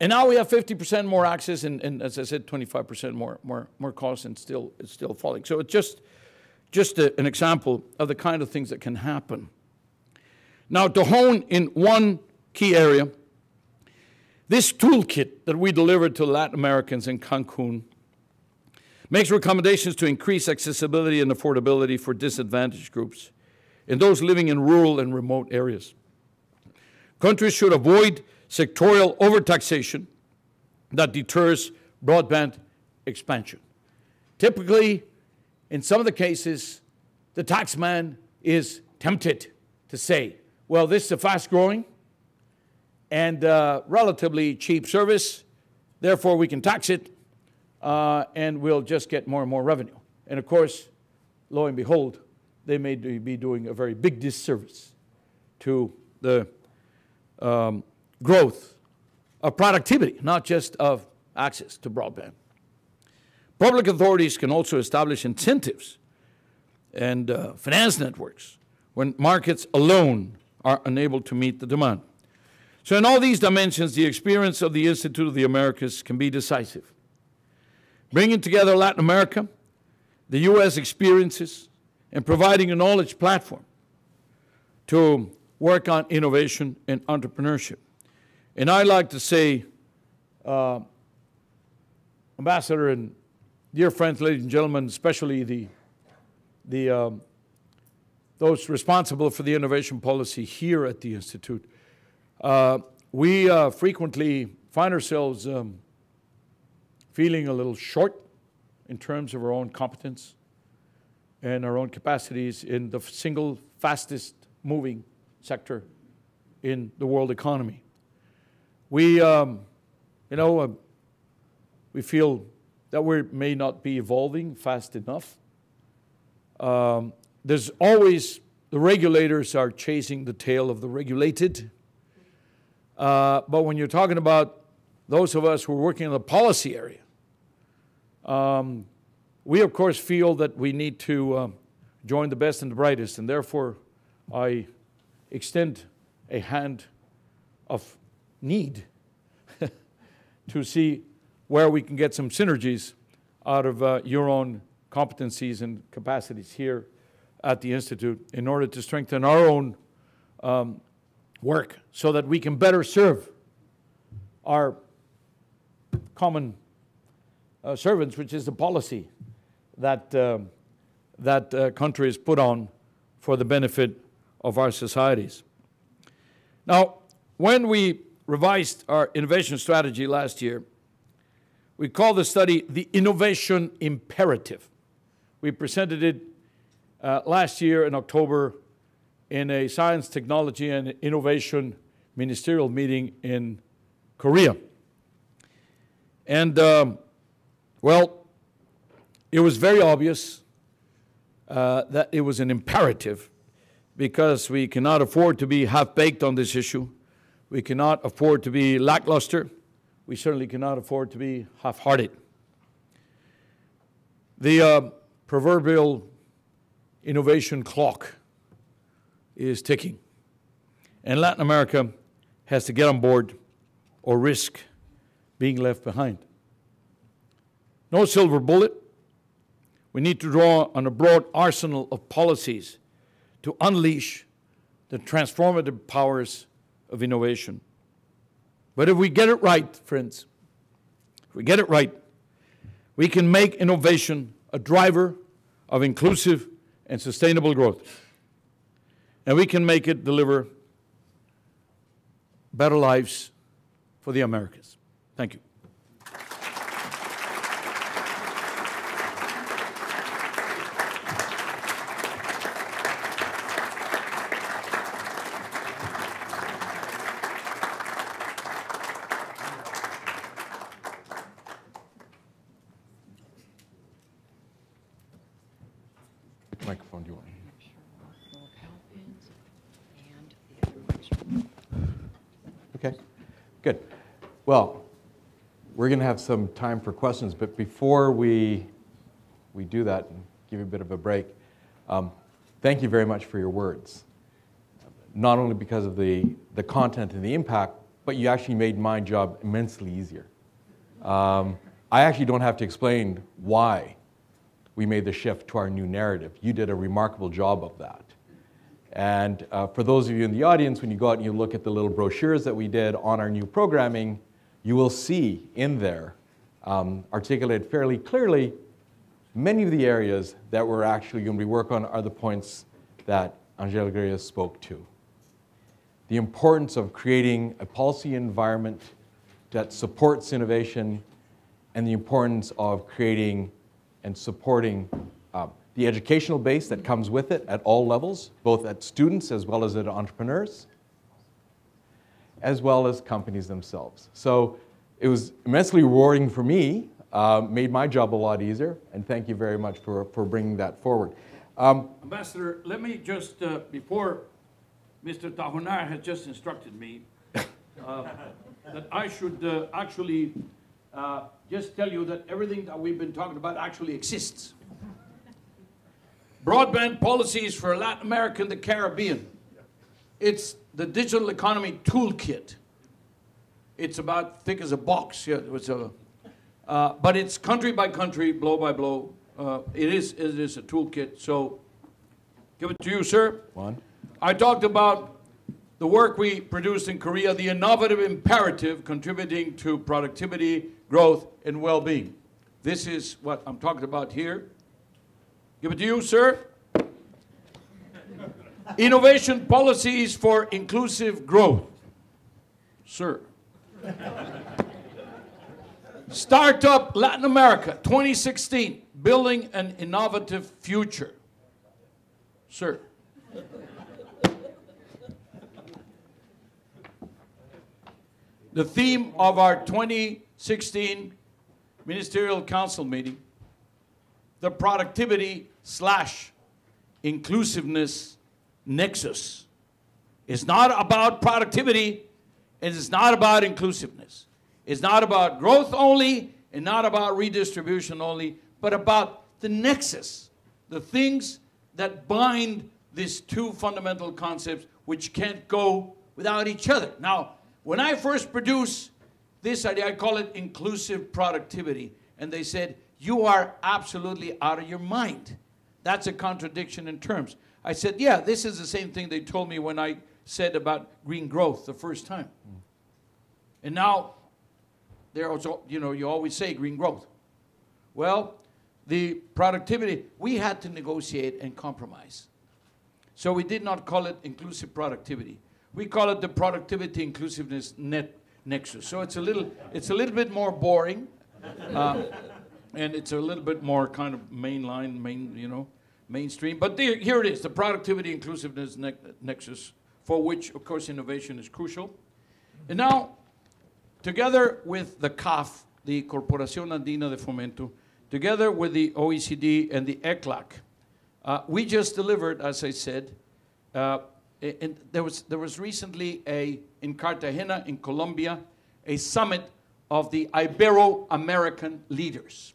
And now we have 50% more access and, and, as I said, 25% more, more, more costs and still, it's still falling. So it's just, just a, an example of the kind of things that can happen. Now to hone in one key area, this toolkit that we delivered to Latin Americans in Cancun makes recommendations to increase accessibility and affordability for disadvantaged groups and those living in rural and remote areas. Countries should avoid sectorial overtaxation that deters broadband expansion. Typically, in some of the cases, the taxman is tempted to say, well, this is a fast growing and uh, relatively cheap service, therefore we can tax it uh, and we'll just get more and more revenue. And of course, lo and behold, they may be doing a very big disservice to the um, growth of productivity, not just of access to broadband. Public authorities can also establish incentives and uh, finance networks when markets alone are unable to meet the demand. So in all these dimensions, the experience of the Institute of the Americas can be decisive. Bringing together Latin America, the U.S. experiences, and providing a knowledge platform to work on innovation and entrepreneurship. And I like to say, uh, Ambassador and dear friends, ladies and gentlemen, especially the, the, um, those responsible for the innovation policy here at the Institute, uh, we uh, frequently find ourselves um, feeling a little short in terms of our own competence and our own capacities in the single fastest moving sector in the world economy. We, um, you know, uh, we feel that we may not be evolving fast enough. Um, there's always, the regulators are chasing the tail of the regulated. Uh, but when you're talking about those of us who are working in the policy area, um, we of course feel that we need to um, join the best and the brightest, and therefore I extend a hand of need *laughs* to see where we can get some synergies out of uh, your own competencies and capacities here at the Institute in order to strengthen our own um, work so that we can better serve our common uh, servants, which is the policy that, uh, that uh, countries put on for the benefit of our societies. Now, when we revised our innovation strategy last year, we called the study the Innovation Imperative. We presented it uh, last year in October in a science, technology, and innovation ministerial meeting in Korea. And, um, well, it was very obvious uh, that it was an imperative because we cannot afford to be half baked on this issue. We cannot afford to be lackluster. We certainly cannot afford to be half hearted. The uh, proverbial innovation clock is ticking, and Latin America has to get on board or risk being left behind. No silver bullet. We need to draw on a broad arsenal of policies to unleash the transformative powers of innovation. But if we get it right, friends, if we get it right, we can make innovation a driver of inclusive and sustainable growth. And we can make it deliver better lives for the Americas. Thank you. Microphone, do you want? Roll call pins and the other ones. Okay, good. Well, we're going to have some time for questions, but before we, we do that and give you a bit of a break, um, thank you very much for your words. Not only because of the, the content and the impact, but you actually made my job immensely easier. Um, I actually don't have to explain why we made the shift to our new narrative. You did a remarkable job of that. And uh, for those of you in the audience, when you go out and you look at the little brochures that we did on our new programming, you will see in there, um, articulated fairly clearly, many of the areas that we're actually going to be working on are the points that Ángel Gurría spoke to. The importance of creating a policy environment that supports innovation and the importance of creating and supporting uh, the educational base that comes with it at all levels, both at students as well as at entrepreneurs, as well as companies themselves. So it was immensely rewarding for me, uh, made my job a lot easier, and thank you very much for, for bringing that forward. Um, Ambassador, let me just, uh, before Mr. Tahunar has just instructed me uh, that I should uh, actually uh, just tell you that everything that we've been talking about actually exists. Broadband policies for Latin America and the Caribbean. It's the digital economy toolkit. It's about thick as a box. Yeah, a, uh, but it's country by country, blow by blow. Uh, it is it is a toolkit. So, give it to you, sir. one. I talked about the work we produced in Korea, the innovative imperative contributing to productivity, growth, and well being. This is what I'm talking about here. Give it to you, sir. Innovation policies for inclusive growth. Sir. Startup Latin America 2016, building an innovative future. Sir. The theme of our 2016 ministerial council meeting the productivity slash inclusiveness nexus. It's not about productivity and it's not about inclusiveness. It's not about growth only and not about redistribution only, but about the nexus, the things that bind these two fundamental concepts which can't go without each other. Now, when I first produced this idea, I call it inclusive productivity. And they said, You are absolutely out of your mind. That's a contradiction in terms. I said, Yeah, this is the same thing they told me when I said about green growth the first time. And now, there also, you know, you always say green growth. Well, the productivity, we had to negotiate and compromise. So we did not call it inclusive productivity. We call it the productivity inclusiveness net nexus. So it's a little, it's a little bit more boring, uh, and it's a little bit more kind of mainline, main, you know, mainstream. But there, here it is, the productivity inclusiveness ne- nexus, for which, of course, innovation is crucial. And now, together with the CAF, the Corporación Andina de Fomento, together with the OECD and the ECLAC, uh, we just delivered, as I said, uh, and there was, there was recently a, in Cartagena, in Colombia, a summit of the Ibero-American leaders.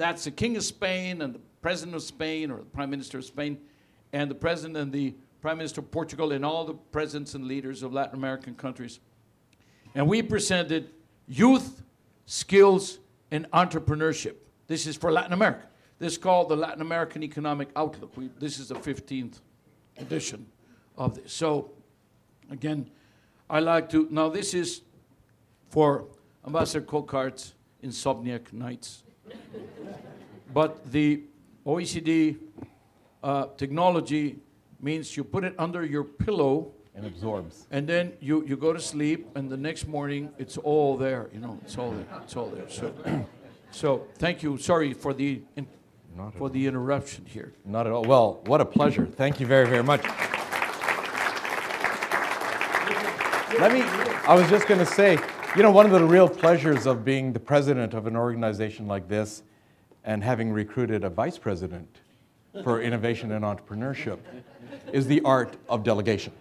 That's the King of Spain and the President of Spain, or the Prime Minister of Spain, and the President and the Prime Minister of Portugal, and all the presidents and leaders of Latin American countries. And we presented youth, skills, and entrepreneurship. This is for Latin America. This is called the Latin American Economic Outlook. We, this is the 15th edition of this. So, again, I like to. Now, this is for Ambassador Cocart's insomniac nights. But the OECD uh, technology means you put it under your pillow And absorbs. and then you, you go to sleep, and the next morning it's all there. You know, it's all there. It's all there. So, *clears throat* so thank you. Sorry for the in, for the interruption here. Not at all. Well, what a pleasure. Thank you very, very much. Let me, I was just going to say, you know, one of the real pleasures of being the president of an organization like this and having recruited a vice president for innovation and entrepreneurship is the art of delegation.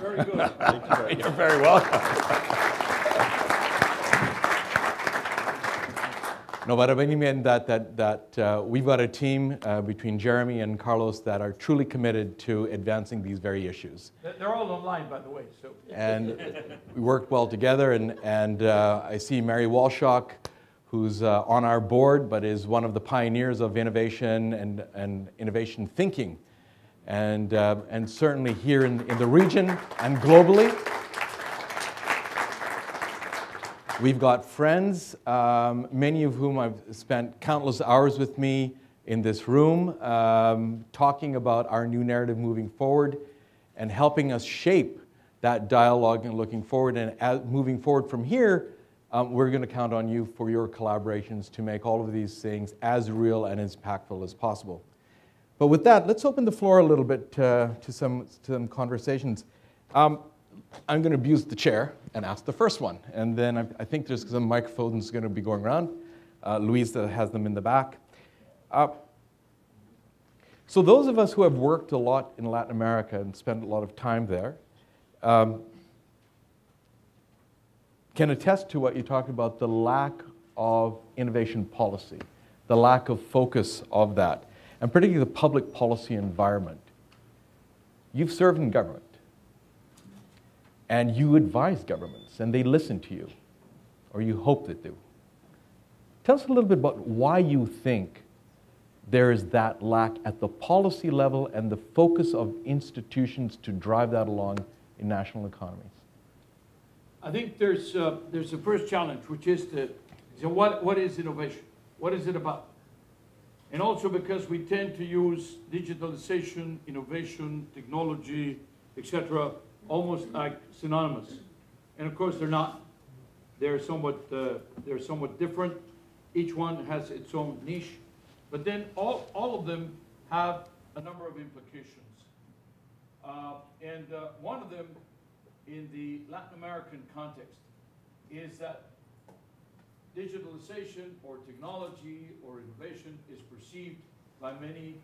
Very good. *laughs* You're very welcome. No, but mean that, that, that uh, we've got a team uh, between Jeremy and Carlos that are truly committed to advancing these very issues. They're all online, by the way. So And *laughs* we worked well together, and, and uh, I see Mary Walshok, who's uh, on our board, but is one of the pioneers of innovation and, and innovation thinking. And, uh, and certainly here in, in the region and globally. We've got friends, um, many of whom I've spent countless hours with me in this room, um, talking about our new narrative moving forward and helping us shape that dialogue and looking forward. And as, moving forward from here, um, we're going to count on you for your collaborations to make all of these things as real and as impactful as possible. But with that, let's open the floor a little bit uh, to, some, to some conversations. Um, I'm going to abuse the chair and ask the first one. And then I, I think there's some microphones going to be going around. Uh, Louisa has them in the back. Uh, so those of us who have worked a lot in Latin America and spent a lot of time there um, can attest to what you talked about, the lack of innovation policy, the lack of focus of that, and particularly the public policy environment. You've served in government and you advise governments and they listen to you, or you hope they do. Tell us a little bit about why you think there is that lack at the policy level and the focus of institutions to drive that along in national economies. I think there's uh, there's the first challenge, which is to so what what is innovation? What is it about? And also because we tend to use digitalization, innovation, technology, etc., almost like synonymous, and of course they're not. They're somewhat uh, they're somewhat different. Each one has its own niche, but then all all of them have a number of implications. Uh, and uh, one of them in the Latin American context is that digitalization or technology or innovation is perceived by many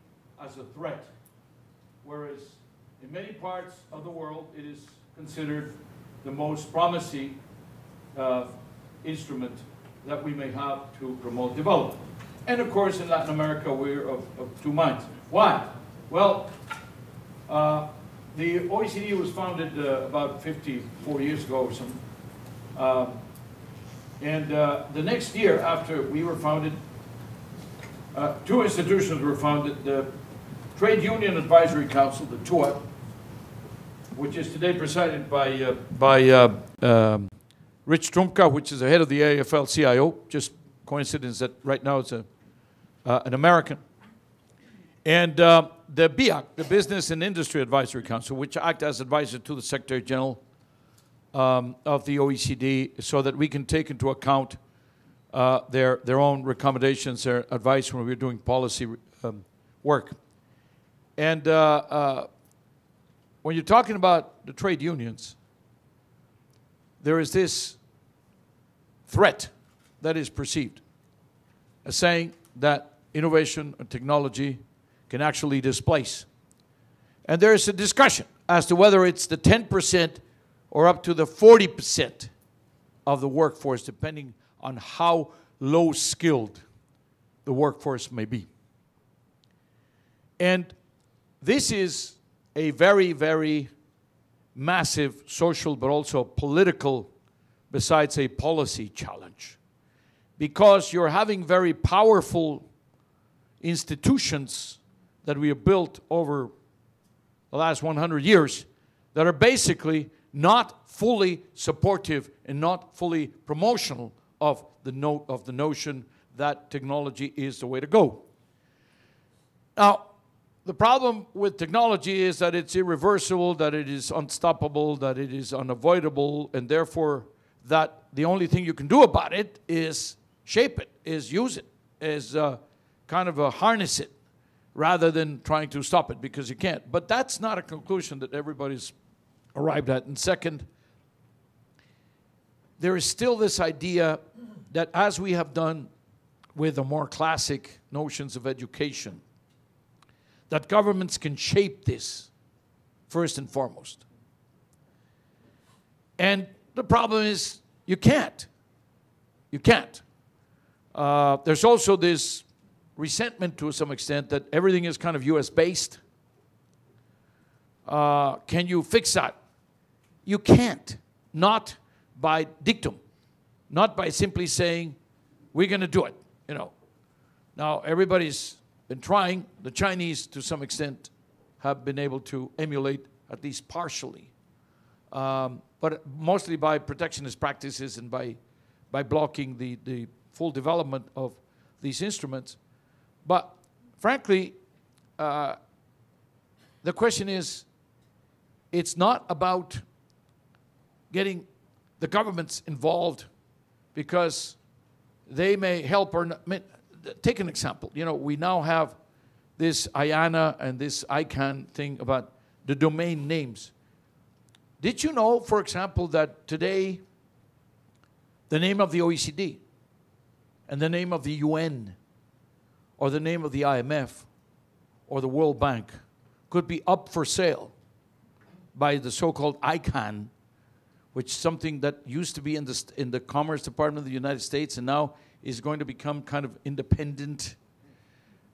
as a threat, whereas in many parts of the world it is considered the most promising uh, instrument that we may have to promote development. And of course, in Latin America, we're of, of two minds. Why? Well, uh, the OECD was founded uh, about 54 years ago or something. Um, and uh, the next year after we were founded, uh, two institutions were founded. The Trade Union Advisory Council, the TUA, which is today presided by, uh, by uh, um, Rich Trumka, which is the head of the AFL-CIO. Just coincidence that right now it's a, uh, an American. And uh, the BIAC, the Business and Industry Advisory Council, which act as advisor to the Secretary General um, of the OECD so that we can take into account uh, their, their own recommendations, their advice when we're doing policy um, work. And uh, when you're talking about the trade unions, there is this threat that is perceived as saying that innovation and technology can actually displace. And there is a discussion as to whether it's the 10% or up to the 40% of the workforce, depending on how low skilled the workforce may be. And this is a very, very massive social but also political, besides a policy challenge. Because you're having very powerful institutions that we have built over the last 100 years that are basically not fully supportive and not fully promotional of the, no, of the notion that technology is the way to go. Now, the problem with technology is that it's irreversible, that it is unstoppable, that it is unavoidable, and therefore that the only thing you can do about it is shape it, is use it, is uh, kind of harness it, rather than trying to stop it because you can't. But that's not a conclusion that everybody's arrived at. And second, there is still this idea that as we have done with the more classic notions of education, that governments can shape this first and foremost. And the problem is you can't. You can't. Uh, there's also this resentment to some extent that everything is kind of US based. Uh, can you fix that? You can't. Not by dictum, not by simply saying, we're going to do it. You know. Now, everybody's been trying. The Chinese, to some extent, have been able to emulate, at least partially, um, but mostly by protectionist practices and by, by blocking the, the full development of these instruments. But frankly, uh, the question is it's not about getting the governments involved because they may help or not. Take an example. You know, we now have this IANA and this ICANN thing about the domain names. Did you know, for example, that today the name of the OECD and the name of the UN or the name of the IMF or the World Bank could be up for sale by the so-called ICANN, which is something that used to be in the, in the Commerce Department of the United States and now is going to become kind of independent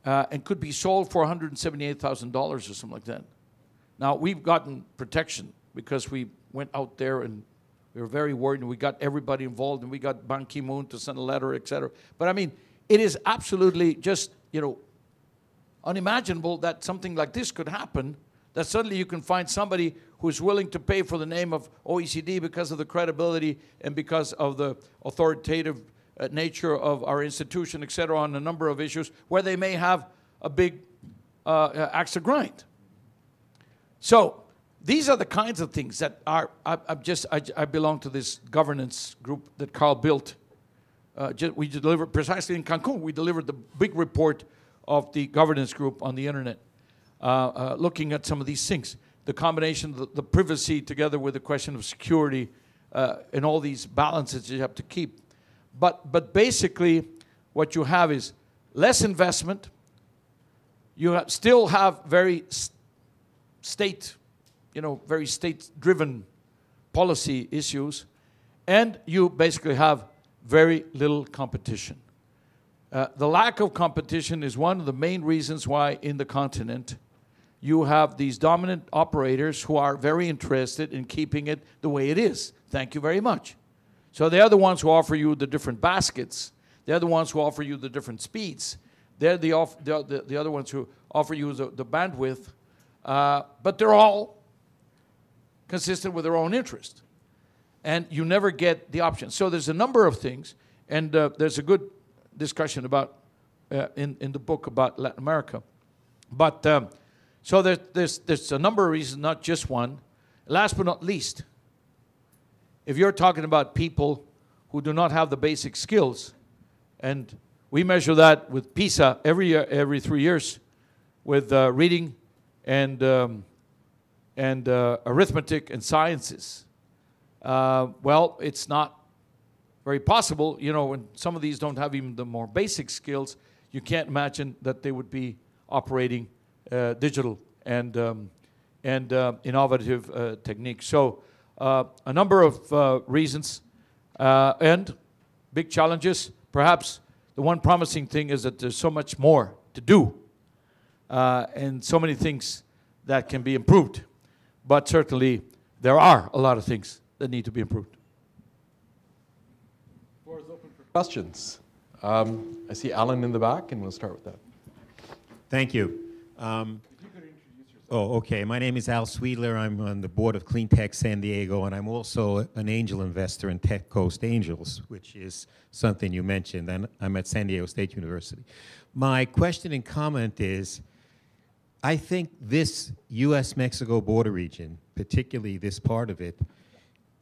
uh, and could be sold for $178,000 or something like that. Now, we've gotten protection because we went out there and we were very worried and we got everybody involved and we got Ban Ki-moon to send a letter, et cetera. But I mean, it is absolutely just, you know, unimaginable that something like this could happen, that suddenly you can find somebody who's willing to pay for the name of OECD because of the credibility and because of the authoritative uh, nature of our institution, et cetera, on a number of issues where they may have a big uh, axe to grind. So these are the kinds of things that are, I, am just, I, I, belong to this governance group that Carl Bildt. Uh, we delivered, precisely in Cancun, we delivered the big report of the governance group on the internet, uh, uh, looking at some of these things. The combination of the, the privacy together with the question of security uh, and all these balances you have to keep. But, but basically, what you have is less investment. You ha- still have very state, you know, very state-driven policy issues, and you basically have very little competition. Uh, the lack of competition is one of the main reasons why in the continent you have these dominant operators who are very interested in keeping it the way it is. Thank you very much. So they're the ones who offer you the different baskets. They're the ones who offer you the different speeds. They're the, off, the, the, the other ones who offer you the, the bandwidth. Uh, but they're all consistent with their own interest. And you never get the option. So there's a number of things, and uh, there's a good discussion about uh, in, in the book about Latin America. But um, so there, there's, there's a number of reasons, not just one. Last but not least, if you're talking about people who do not have the basic skills, and we measure that with PISA every year, every three years, with uh, reading and um, and uh, arithmetic and sciences. Uh, well, it's not very possible. You know, when some of these don't have even the more basic skills, you can't imagine that they would be operating uh, digital and um, and uh, innovative uh, techniques. So, uh, a number of uh, reasons uh, and big challenges. Perhaps the one promising thing is that there's so much more to do uh, and so many things that can be improved. But certainly, there are a lot of things that need to be improved. Floor is open for Questions? Um, I see Alan in the back, and we'll start with that. Thank you. Um, oh, okay. My name is Al Sweedler. I'm on the board of Clean Tech San Diego, and I'm also an angel investor in Tech Coast Angels, which is something you mentioned. And I'm at San Diego State University. My question and comment is I think this U.S. Mexico border region, particularly this part of it,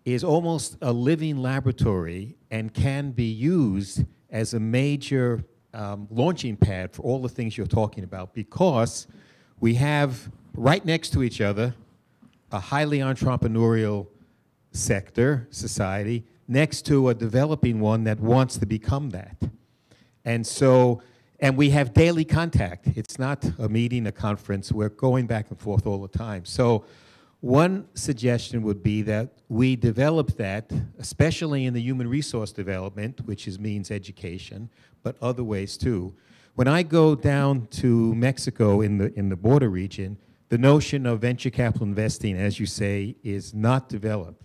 is almost a living laboratory and can be used as a major um, launching pad for all the things you're talking about because we have right next to each other a highly entrepreneurial sector, society, next to a developing one that wants to become that. And so, and we have daily contact. It's not a meeting, a conference. We're going back and forth all the time. So, one suggestion would be that we develop that, especially in the human resource development, which is, means education, but other ways too. When I go down to Mexico in the, in the border region, the notion of venture capital investing, as you say, is not developed.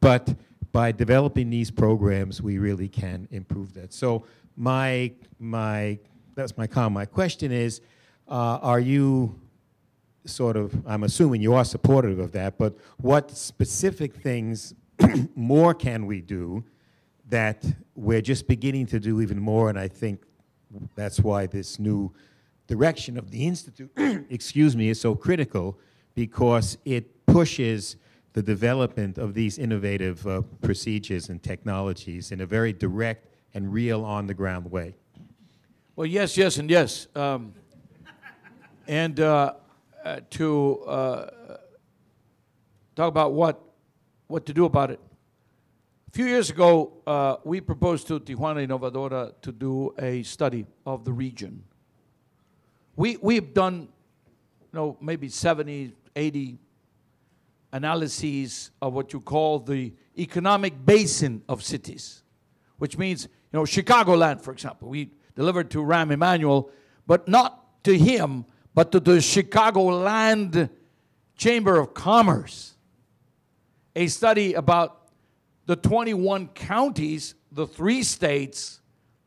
But by developing these programs, we really can improve that. So my, my, that's my comment. My question is, uh, are you sort of, I'm assuming you are supportive of that, but what specific things *clears throat* more can we do that we're just beginning to do even more? And I think that's why this new direction of the Institute, *clears throat* excuse me, is so critical because it pushes the development of these innovative uh, procedures and technologies in a very direct and real on the ground way. Well, yes, yes, and yes. Um, and uh, uh, to uh, talk about what, what to do about it. A few years ago, uh, we proposed to Tijuana Innovadora to do a study of the region. We, we've done, you know, maybe 70, 80 analyses of what you call the economic basin of cities, which means, you know, Chicagoland, for example. We delivered to Rahm Emanuel, but not to him, but to the Chicagoland Chamber of Commerce. A study about the 21 counties, the three states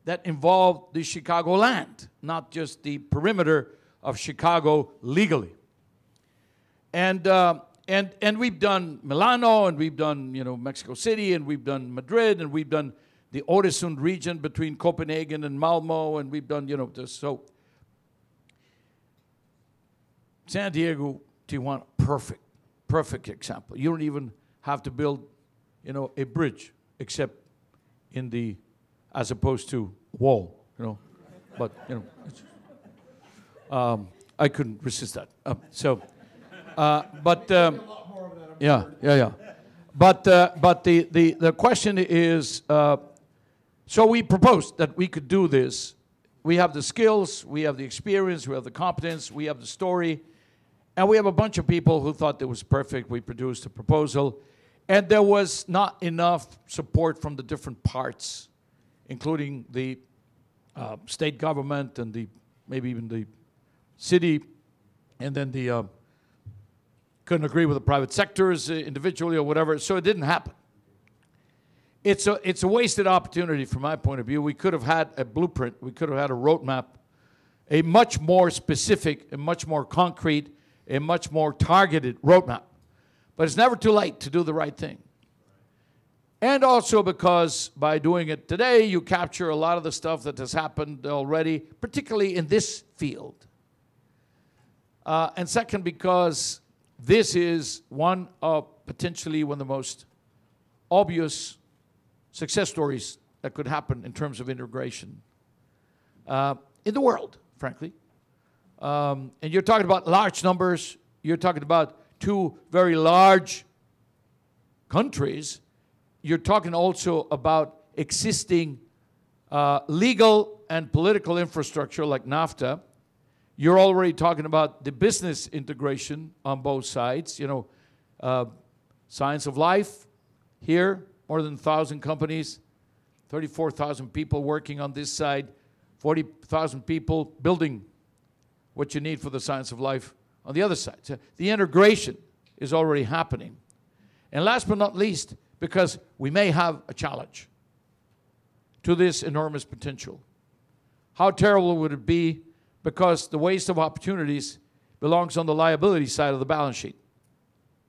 that involved the Chicagoland, not just the perimeter of Chicago legally. And, uh, and, and we've done Milano, and we've done you know, Mexico City, and we've done Madrid, and we've done the Oresund region between Copenhagen and Malmo, and we've done, you know. So San Diego, Tijuana, perfect, perfect example. You don't even have to build, you know, a bridge, except in the, as opposed to wall, you know. But you know, um, I couldn't resist that. Um, so, uh, but um, yeah, yeah, yeah. But uh, but the, the the question is, uh, So we proposed that we could do this. We have the skills, we have the experience, we have the competence, we have the story, and we have a bunch of people who thought it was perfect. We produced a proposal, and there was not enough support from the different parts, including the uh, state government and the maybe even the city, and then the uh, couldn't agree with the private sectors uh, individually or whatever. So it didn't happen. It's a, it's a wasted opportunity from my point of view. We could have had a blueprint, we could have had a roadmap, a much more specific, a much more concrete, a much more targeted roadmap. But it's never too late to do the right thing. And also because by doing it today, you capture a lot of the stuff that has happened already, particularly in this field. Uh, and second, because this is one of potentially one of the most obvious success stories that could happen in terms of integration uh, in the world, frankly. Um, and you're talking about large numbers, you're talking about two very large countries, you're talking also about existing uh, legal and political infrastructure like NAFTA. You're already talking about the business integration on both sides. You know, uh, science of life here, more than 1,000 companies, 34,000 people working on this side, 40,000 people building what you need for the science of life on the other side. So the integration is already happening. And last but not least, because we may have a challenge to this enormous potential. How terrible would it be because the waste of opportunities belongs on the liability side of the balance sheet?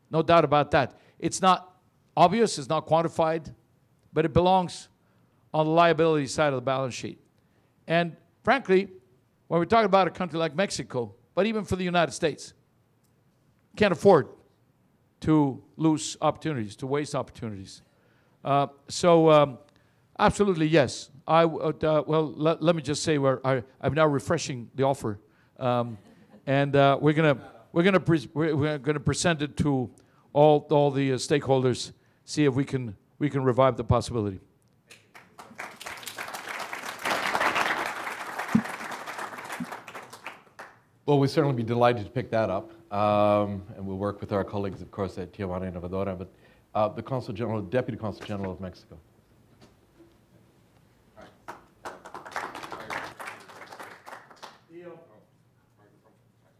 No doubt about that. It's not obvious, it's not quantified, but it belongs on the liability side of the balance sheet. And frankly, when we're talking about a country like Mexico, but even for the United States, can't afford to lose opportunities, to waste opportunities. Uh, so, um, absolutely yes. I would, uh, well, let, let me just say where I, I'm now refreshing the offer, um, and uh, we're gonna we're gonna pre- we're, we're gonna present it to all all the uh, stakeholders. See if we can we can revive the possibility. Well, we'd certainly be delighted to pick that up, um, and we'll work with our colleagues, of course, at Tijuana Innovadora, but uh, the Consul General, Deputy Consul General of Mexico.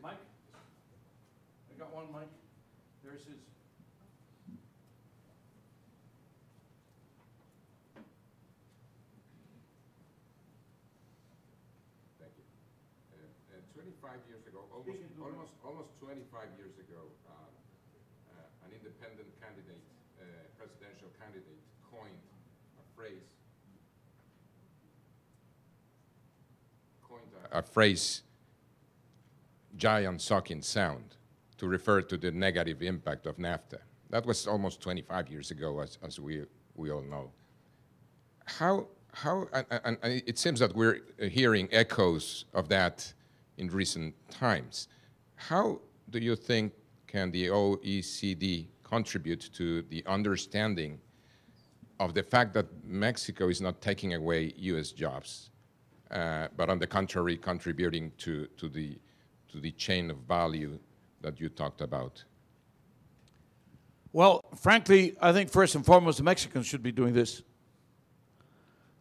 Mike, I got one, Mike. There's his. Thank you. Uh, uh, 25 years ago, almost, almost, almost 25 years ago, uh, an independent candidate, uh, presidential candidate, coined a phrase, coined a, a phrase, giant sucking sound, to refer to the negative impact of NAFTA. That was almost 25 years ago, as, as we, we all know. How, how, and, and it seems that we're hearing echoes of that in recent times. How do you think can the OECD contribute to the understanding of the fact that Mexico is not taking away U.S. jobs, uh, but on the contrary, contributing to, to, the, to the chain of value that you talked about? Well, frankly, I think first and foremost, the Mexicans should be doing this.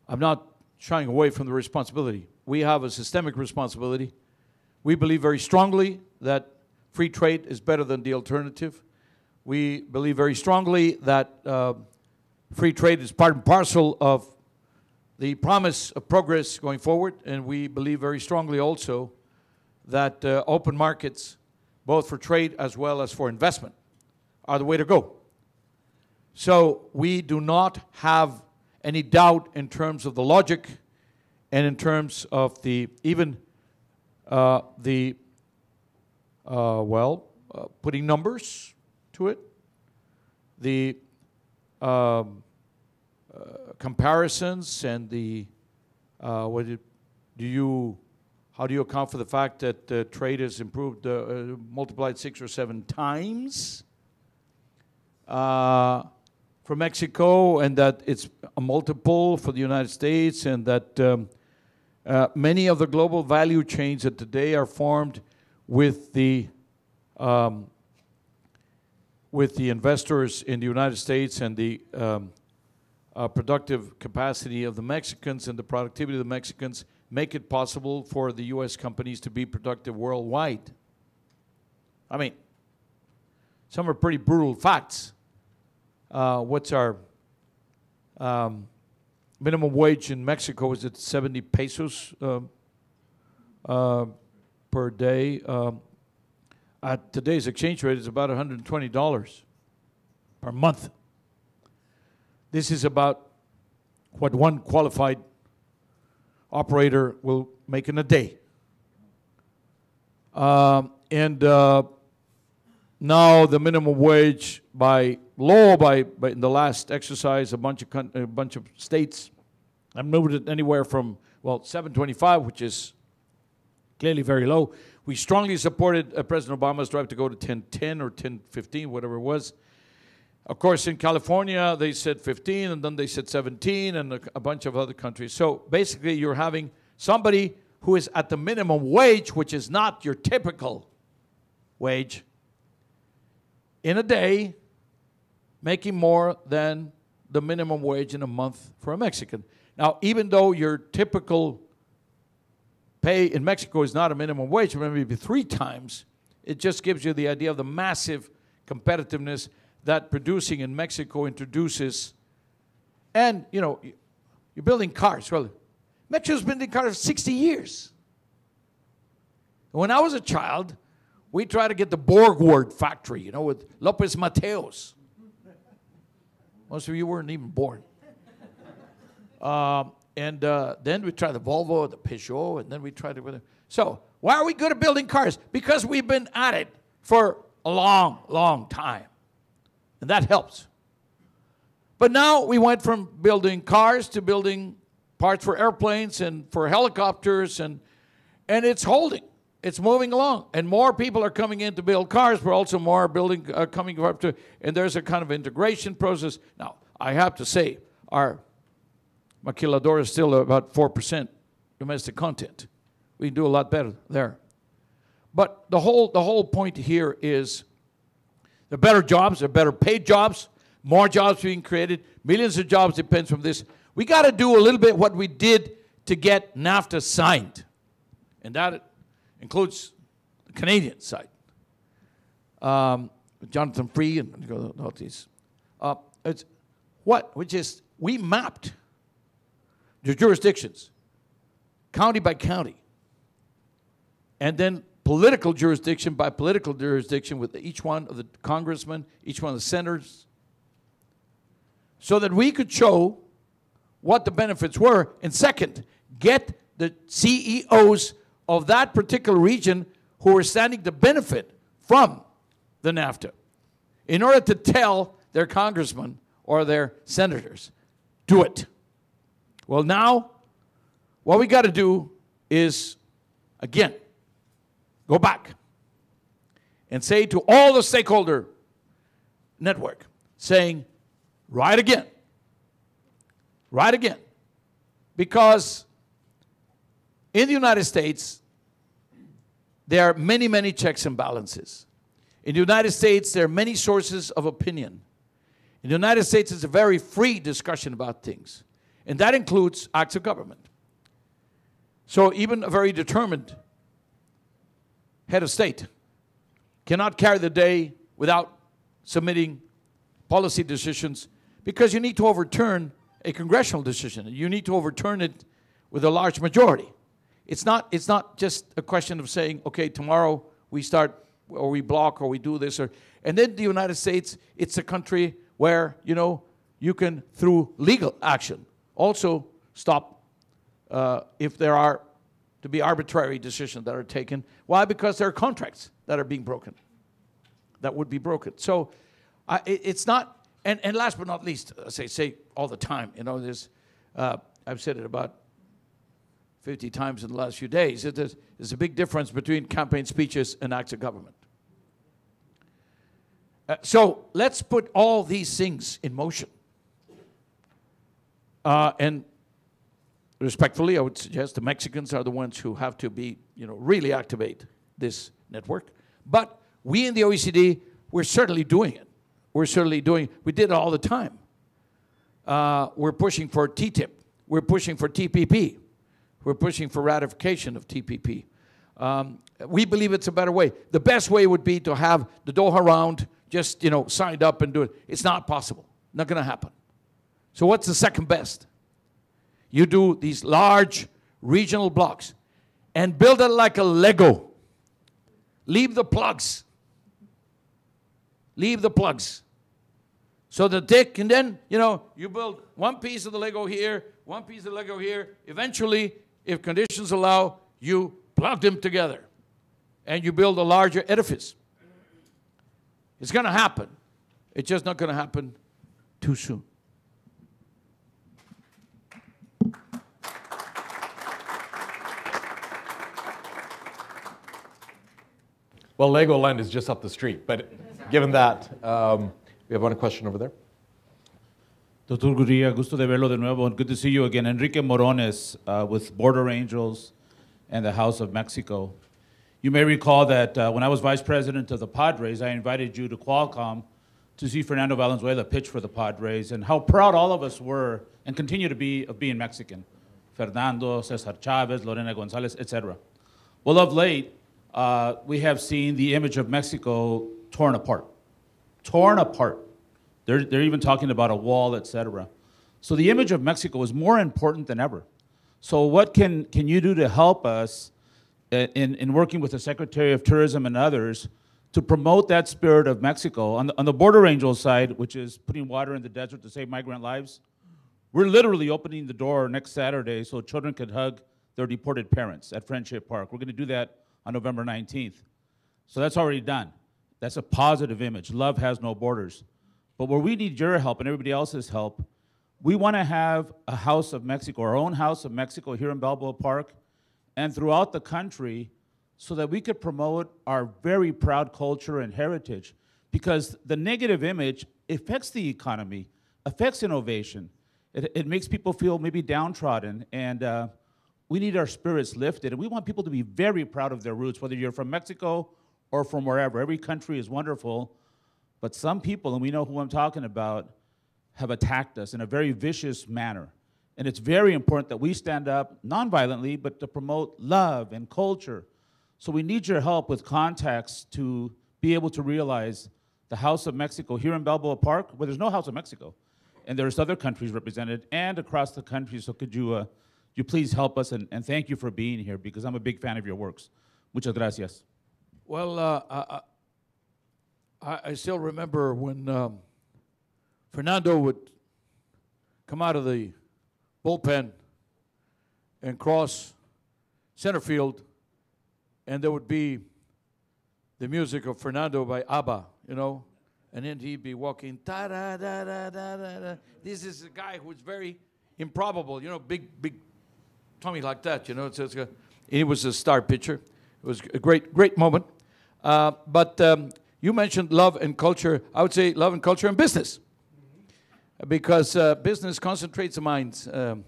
I'm not shying away from the responsibility. We have a systemic responsibility. We believe very strongly that free trade is better than the alternative. We believe very strongly that uh, free trade is part and parcel of the promise of progress going forward, and we believe very strongly also that uh, open markets, both for trade as well as for investment, are the way to go. So we do not have any doubt in terms of the logic and in terms of the even uh, the uh, well uh, putting numbers to it, the um, uh, comparisons and the uh, what did, do you how do you account for the fact that trade has improved multiplied six or seven times? for Mexico and that it's a multiple for the United States and that um, uh, many of the global value chains that today are formed with the um, with the investors in the United States and the um, uh, productive capacity of the Mexicans and the productivity of the Mexicans make it possible for the U.S. companies to be productive worldwide. I mean, some are pretty brutal facts. Uh, what's our um, minimum wage in Mexico? Is at 70 pesos uh, per day? Um, at today's exchange rate, it's about $120 per month. This is about what one qualified operator will make in a day. And uh, now the minimum wage by law, by, by in the last exercise, a bunch of a bunch of states have moved it anywhere from well 725, which is clearly very low. We strongly supported uh, President Obama's drive to go to 1010 or 1015, whatever it was. Of course, in California, they said 15, and then they said 17, and a, a bunch of other countries. So basically, you're having somebody who is at the minimum wage, which is not your typical wage, in a day, making more than the minimum wage in a month for a Mexican. Now, even though your typical pay in Mexico is not a minimum wage, maybe three times, it just gives you the idea of the massive competitiveness that producing in Mexico introduces. And, you know, you're building cars. Well, Mexico's been building cars for 60 years. When I was a child, we tried to get the Borgward factory, you know, with Lopez Mateos. Most of you weren't even born. *laughs* Um, and uh, then we tried the Volvo, the Peugeot, and then we tried it. With so, why are we good at building cars? Because we've been at it for a long, long time. And that helps. But now we went from building cars to building parts for airplanes and for helicopters, and, and it's holding. It's moving along. And more people are coming in to build cars, but also more building uh, coming up to, and there's a kind of integration process. Now, I have to say, our maquiladora is still about 4% domestic content. We do a lot better there. But the whole, the whole point here is the better jobs, the better paid jobs, more jobs being created, millions of jobs depends from this. We got to do a little bit what we did to get NAFTA signed, and that includes the Canadian side. Um, Jonathan Fried and all these. Uh, it's what? Which is we mapped the jurisdictions, county by county, and then political jurisdiction by political jurisdiction with each one of the congressmen, each one of the senators, so that we could show what the benefits were. And second, get the CEOs of that particular region who were standing to benefit from the NAFTA in order to tell their congressmen or their senators, do it. Well, now, what we got to do is, again, go back and say to all the stakeholder network, saying, right again, right again. Because in the United States, there are many, many checks and balances. In the United States, there are many sources of opinion. In the United States, it's a very free discussion about things, and that includes acts of government. So, even a very determined head of state cannot carry the day without submitting policy decisions because you need to overturn a congressional decision. You need to overturn it with a large majority. It's not, it's not just a question of saying, okay, tomorrow we start or we block or we do this or and then the United States, it's a country where, you know, you can through legal action also stop uh, if there are to be arbitrary decisions that are taken. Why? Because there are contracts that are being broken, that would be broken. So uh, it, it's not, and, and last but not least, as I say say all the time, you know, there's, uh, I've said it about 50 times in the last few days, there's, there's a big difference between campaign speeches and acts of government. Uh, so let's put all these things in motion. Uh, and respectfully, I would suggest the Mexicans are the ones who have to be, you know, really activate this network. But we in the OECD, we're certainly doing it. We're certainly doing. We did it all the time. Uh, we're pushing for TTIP. We're pushing for TPP. We're pushing for ratification of TPP. Um, we believe it's a better way. The best way would be to have the Doha round just, you know, signed up and do it. It's not possible. Not going to happen. So what's the second best? You do these large regional blocks and build it like a Lego. Leave the plugs. Leave the plugs. So that they can then, you know, you build one piece of the Lego here, one piece of Lego here. Eventually, if conditions allow, you plug them together and you build a larger edifice. It's going to happen. It's just not going to happen too soon. Well, Legoland is just up the street, but given that, um, we have one question over there. Doctor Gurría, gusto de verlo de nuevo. Good to see you again. Enrique Morones uh, with Border Angels and the House of Mexico. You may recall that uh, when I was vice president of the Padres, I invited you to Qualcomm to see Fernando Valenzuela pitch for the Padres and how proud all of us were and continue to be of being Mexican. Fernando, Cesar Chavez, Lorena Gonzalez, etc. Well, of late, uh, we have seen the image of Mexico torn apart. Torn apart. They're, they're even talking about a wall, etc. So the image of Mexico is more important than ever. So what can, can you do to help us uh, in, in working with the Secretary of Tourism and others to promote that spirit of Mexico? On the, on the Border Angels side, which is putting water in the desert to save migrant lives, we're literally opening the door next Saturday so children can hug their deported parents at Friendship Park. We're going to do that on November 19th. So that's already done. That's a positive image. Love has no borders. But where we need your help and everybody else's help, we want to have a House of Mexico, our own House of Mexico here in Balboa Park and throughout the country so that we could promote our very proud culture and heritage. Because the negative image affects the economy, affects innovation. It, it makes people feel maybe downtrodden. And uh, we need our spirits lifted. And we want people to be very proud of their roots, whether you're from Mexico or from wherever. Every country is wonderful. But some people, and we know who I'm talking about, have attacked us in a very vicious manner. And it's very important that we stand up nonviolently, but to promote love and culture. So we need your help with contacts to be able to realize the House of Mexico here in Balboa Park, where there's no House of Mexico, and there's other countries represented, and across the country. So could you, uh, you please help us, and, and thank you for being here, because I'm a big fan of your works. Muchas gracias. Well, uh, I, I, I still remember when um, Fernando would come out of the bullpen and cross center field, and there would be the music of Fernando by ABBA, you know, and then he'd be walking. Da da da da da. This is a guy who's very improbable, you know, big big tummy like that, you know. It's, it's a, he was a star pitcher. It was a great great moment. Uh, but um, you mentioned love and culture. I would say love and culture and business because uh, business concentrates the minds, um,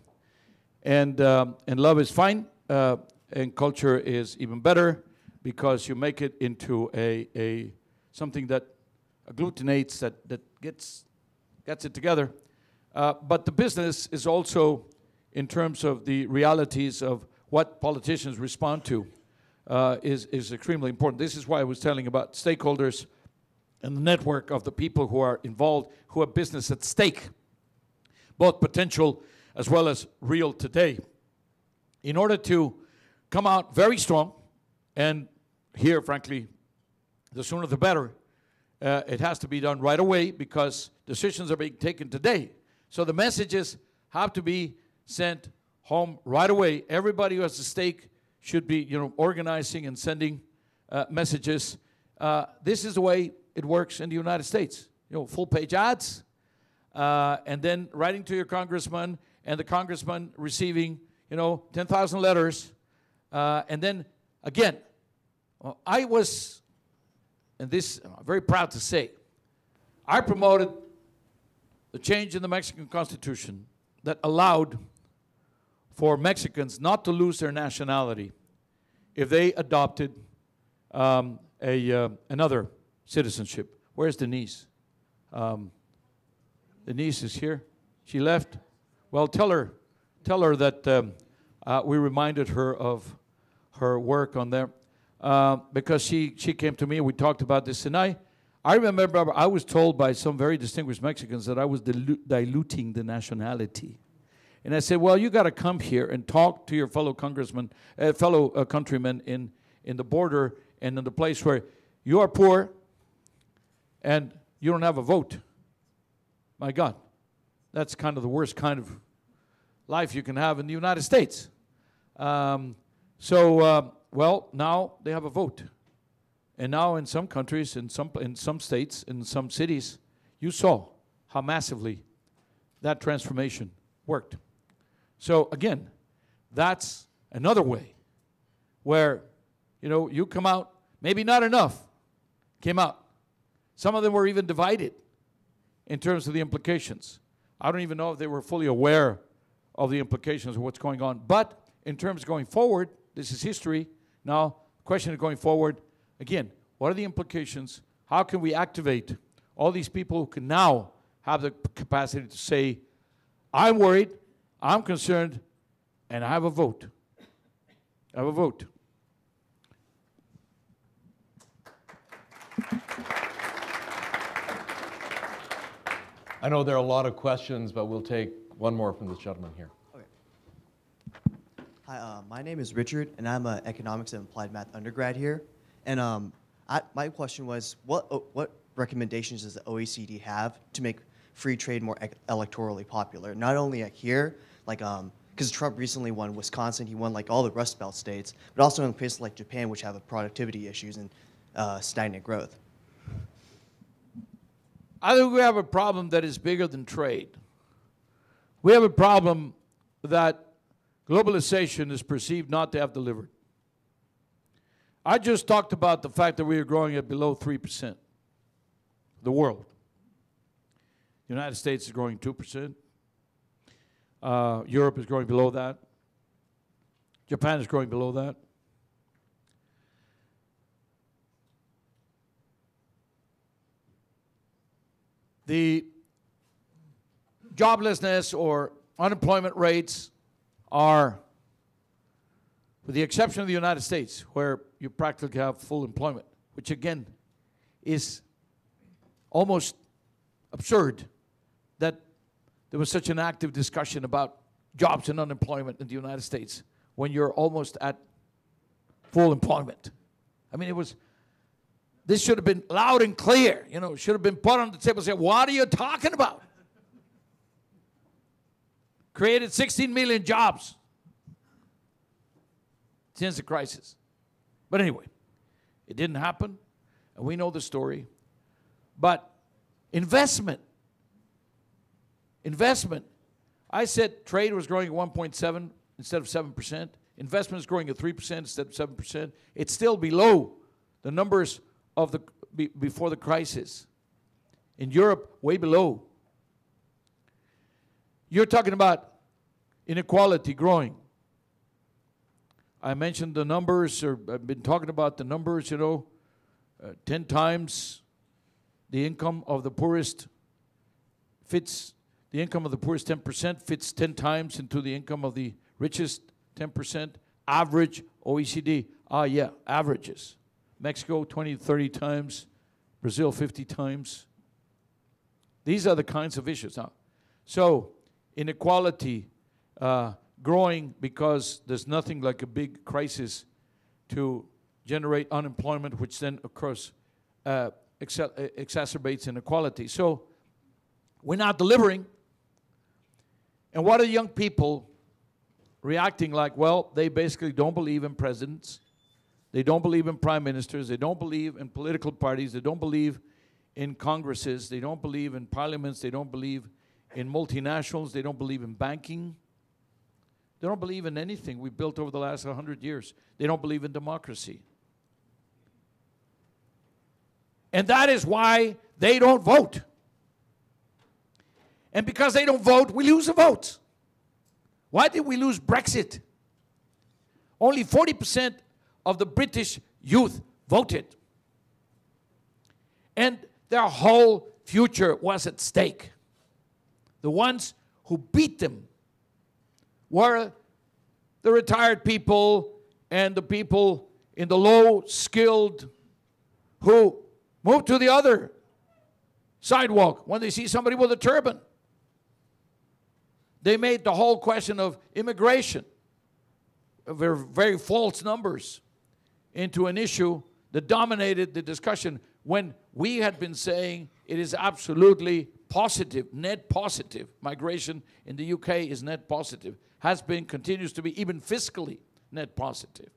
and um, and love is fine, uh, and culture is even better because you make it into a, a something that agglutinates that that gets gets it together. Uh, but the business is also in terms of the realities of what politicians respond to uh, is is extremely important. This is why I was telling about stakeholders and the network of the people who are involved, who have business at stake, both potential as well as real today. In order to come out very strong, and here, frankly, the sooner the better, uh, it has to be done right away because decisions are being taken today. So the messages have to be sent home right away. Everybody who has a stake should be, you know, organizing and sending uh, messages. Uh, this is the way it works in the United States. You know, full page ads, uh, and then writing to your congressman, and the congressman receiving, you know, 10,000 letters. Uh, and then, again, well, I was, and this I'm very proud to say, I promoted the change in the Mexican Constitution that allowed for Mexicans not to lose their nationality if they adopted um, a, uh, another citizenship. Where's Denise? Um, Denise is here. She left. Well, tell her, tell her that um, uh, we reminded her of her work on there uh, because she, she came to me and we talked about this. And I, I remember I was told by some very distinguished Mexicans that I was dilu- diluting the nationality. And I said, well, you got to come here and talk to your fellow congressmen, uh, fellow uh, countrymen in, in the border and in the place where you are poor and you don't have a vote. My God, that's kind of the worst kind of life you can have in the United States. Um, so, uh, well, now they have a vote. And now in some countries, in some, in some states, in some cities, you saw how massively that transformation worked. So again, that's another way where, you know, you come out, maybe not enough came out. Some of them were even divided in terms of the implications. I don't even know if they were fully aware of the implications of what's going on. But in terms of going forward, this is history. Now, question of going forward, again, what are the implications? How can we activate all these people who can now have the capacity to say, I'm worried, I'm concerned, and I have a vote. I have a vote. I know there are a lot of questions, but we'll take one more from this gentleman here. Hi, uh, my name is Richard, and I'm an economics and applied math undergrad here. And um, I, my question was, what uh, what recommendations does the OECD have to make free trade more ec- electorally popular? Not only here, like um, because Trump recently won Wisconsin, he won like all the Rust Belt states, but also in places like Japan, which have productivity issues and uh, stagnant growth. I think we have a problem that is bigger than trade. We have a problem that globalization is perceived not to have delivered. I just talked about the fact that we are growing at below 3%. The world. The United States is growing 2%. Uh, Europe is growing below that. Japan is growing below that. The joblessness or unemployment rates are, with the exception of the United States, where you practically have full employment, which again is almost absurd that there was such an active discussion about jobs and unemployment in the United States when you're almost at full employment. I mean, it was, this should have been loud and clear, you know, should have been put on the table and said, What are you talking about? Created 16 million jobs since the crisis. But anyway, it didn't happen, and we know the story. But investment, investment. I said trade was growing at 1.7 instead of 7%. Investment is growing at 3% instead of 7%. It's still below the numbers of the be, before the crisis. In Europe, way below. You're talking about inequality growing. I mentioned the numbers, or I've been talking about the numbers, you know, uh, 10 times the income of the poorest fits, the income of the poorest 10% fits 10 times into the income of the richest 10%. Average OECD, ah, yeah, averages. Mexico 20 to 30 times, Brazil 50 times. These are the kinds of issues. Now, so inequality uh, growing because there's nothing like a big crisis to generate unemployment, which then, of course, uh, exacerbates inequality. So we're not delivering. And what are young people reacting like? Well, they basically don't believe in presidents. They don't believe in prime ministers. They don't believe in political parties. They don't believe in congresses. They don't believe in parliaments. They don't believe in multinationals. They don't believe in banking. They don't believe in anything we built over the last 100 years. They don't believe in democracy. And that is why they don't vote. And because they don't vote, we lose the vote. Why did we lose Brexit? Only 40% of the British youth voted. And their whole future was at stake. The ones who beat them were the retired people and the people in the low skilled who moved to the other sidewalk when they see somebody with a turban. They made the whole question of immigration, very, very false numbers, into an issue that dominated the discussion when we had been saying it is absolutely positive, net positive. Migration in the UK is net positive, has been, continues to be, even fiscally net positive.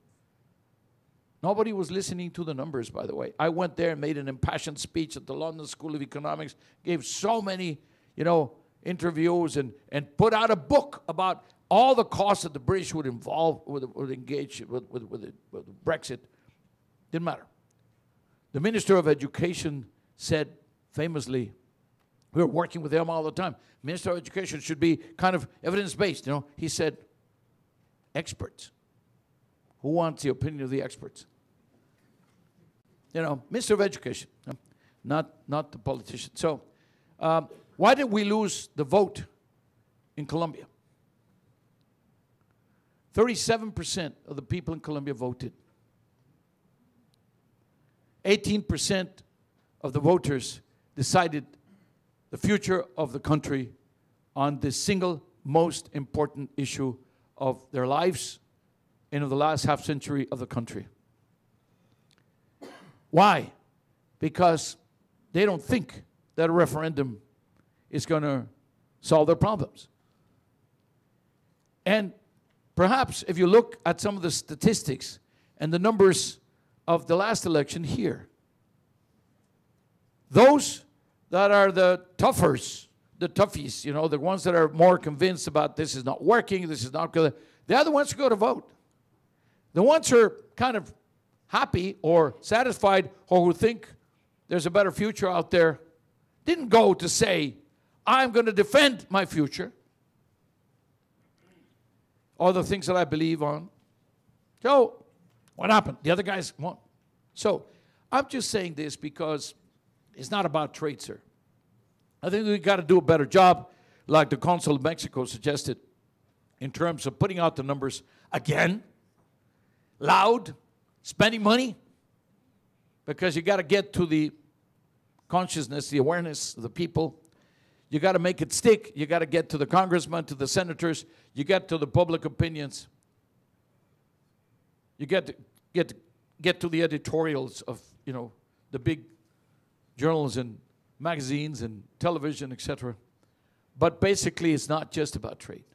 Nobody was listening to the numbers, by the way. I went there and made an impassioned speech at the London School of Economics, gave so many, you know, interviews and, and put out a book about all the costs that the British would involve, would, would engage with, with, with, it, with Brexit. Didn't matter. The Minister of Education said famously, we were working with them all the time. Minister of Education should be kind of evidence-based, you know. He said, experts. Who wants the opinion of the experts? You know, Minister of Education, not, not the politician. So, um, why did we lose the vote in Colombia? 37% of the people in Colombia voted. 18% of the voters decided the future of the country on the single most important issue of their lives and of the last half century of the country. Why? Because they don't think that a referendum is going to solve their problems. And perhaps if you look at some of the statistics and the numbers of the last election here, those that are the toughers, the toughies, you know, the ones that are more convinced about this is not working, this is not good, they're the ones who go to vote. The ones who are kind of happy or satisfied or who think there's a better future out there didn't go to say, I'm going to defend my future all the things that I believe on. So, what happened? The other guys won. So, I'm just saying this because it's not about trade, sir. I think we got to do a better job, like the consul of Mexico suggested, in terms of putting out the numbers again, loud, spending money, because you got to get to the consciousness, the awareness of the people. You got to make it stick. You got to get to the congressmen, to the senators. You get to the public opinions. You get to, get to, get to the editorials of you know the big journals and magazines and television, etc. But basically, it's not just about trade.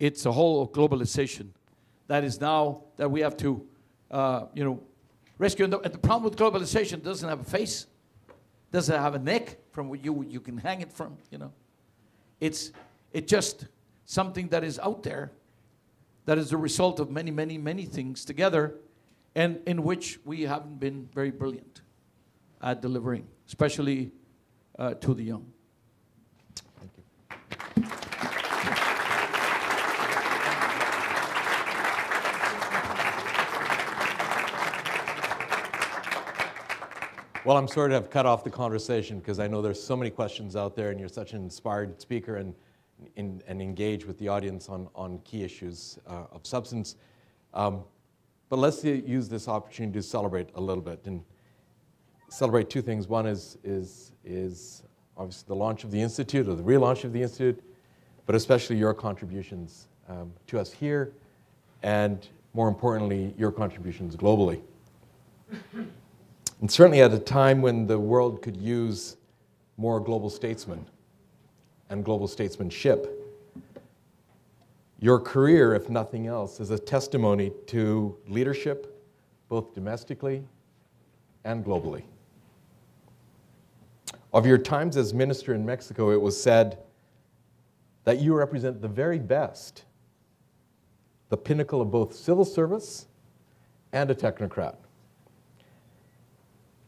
It's a whole globalization that is now that we have to, uh, you know, rescue. And the, and the problem with globalization doesn't have a face, doesn't have a neck from where you you can hang it from. You know, it's it just something that is out there, that is the result of many, many, many things together, and in which we haven't been very brilliant at delivering, especially uh, to the young. Well, I'm sorry to have cut off the conversation because I know there's so many questions out there and you're such an inspired speaker and, and, and engage with the audience on, on key issues uh, of substance. Um, but let's use this opportunity to celebrate a little bit and celebrate two things. One is, is, is obviously the launch of the Institute or the relaunch of the Institute, but especially your contributions um, to us here and more importantly, your contributions globally. *laughs* And certainly at a time when the world could use more global statesmen and global statesmanship, your career, if nothing else, is a testimony to leadership, both domestically and globally. Of your times as minister in Mexico, it was said that you represent the very best, the pinnacle of both civil service and a technocrat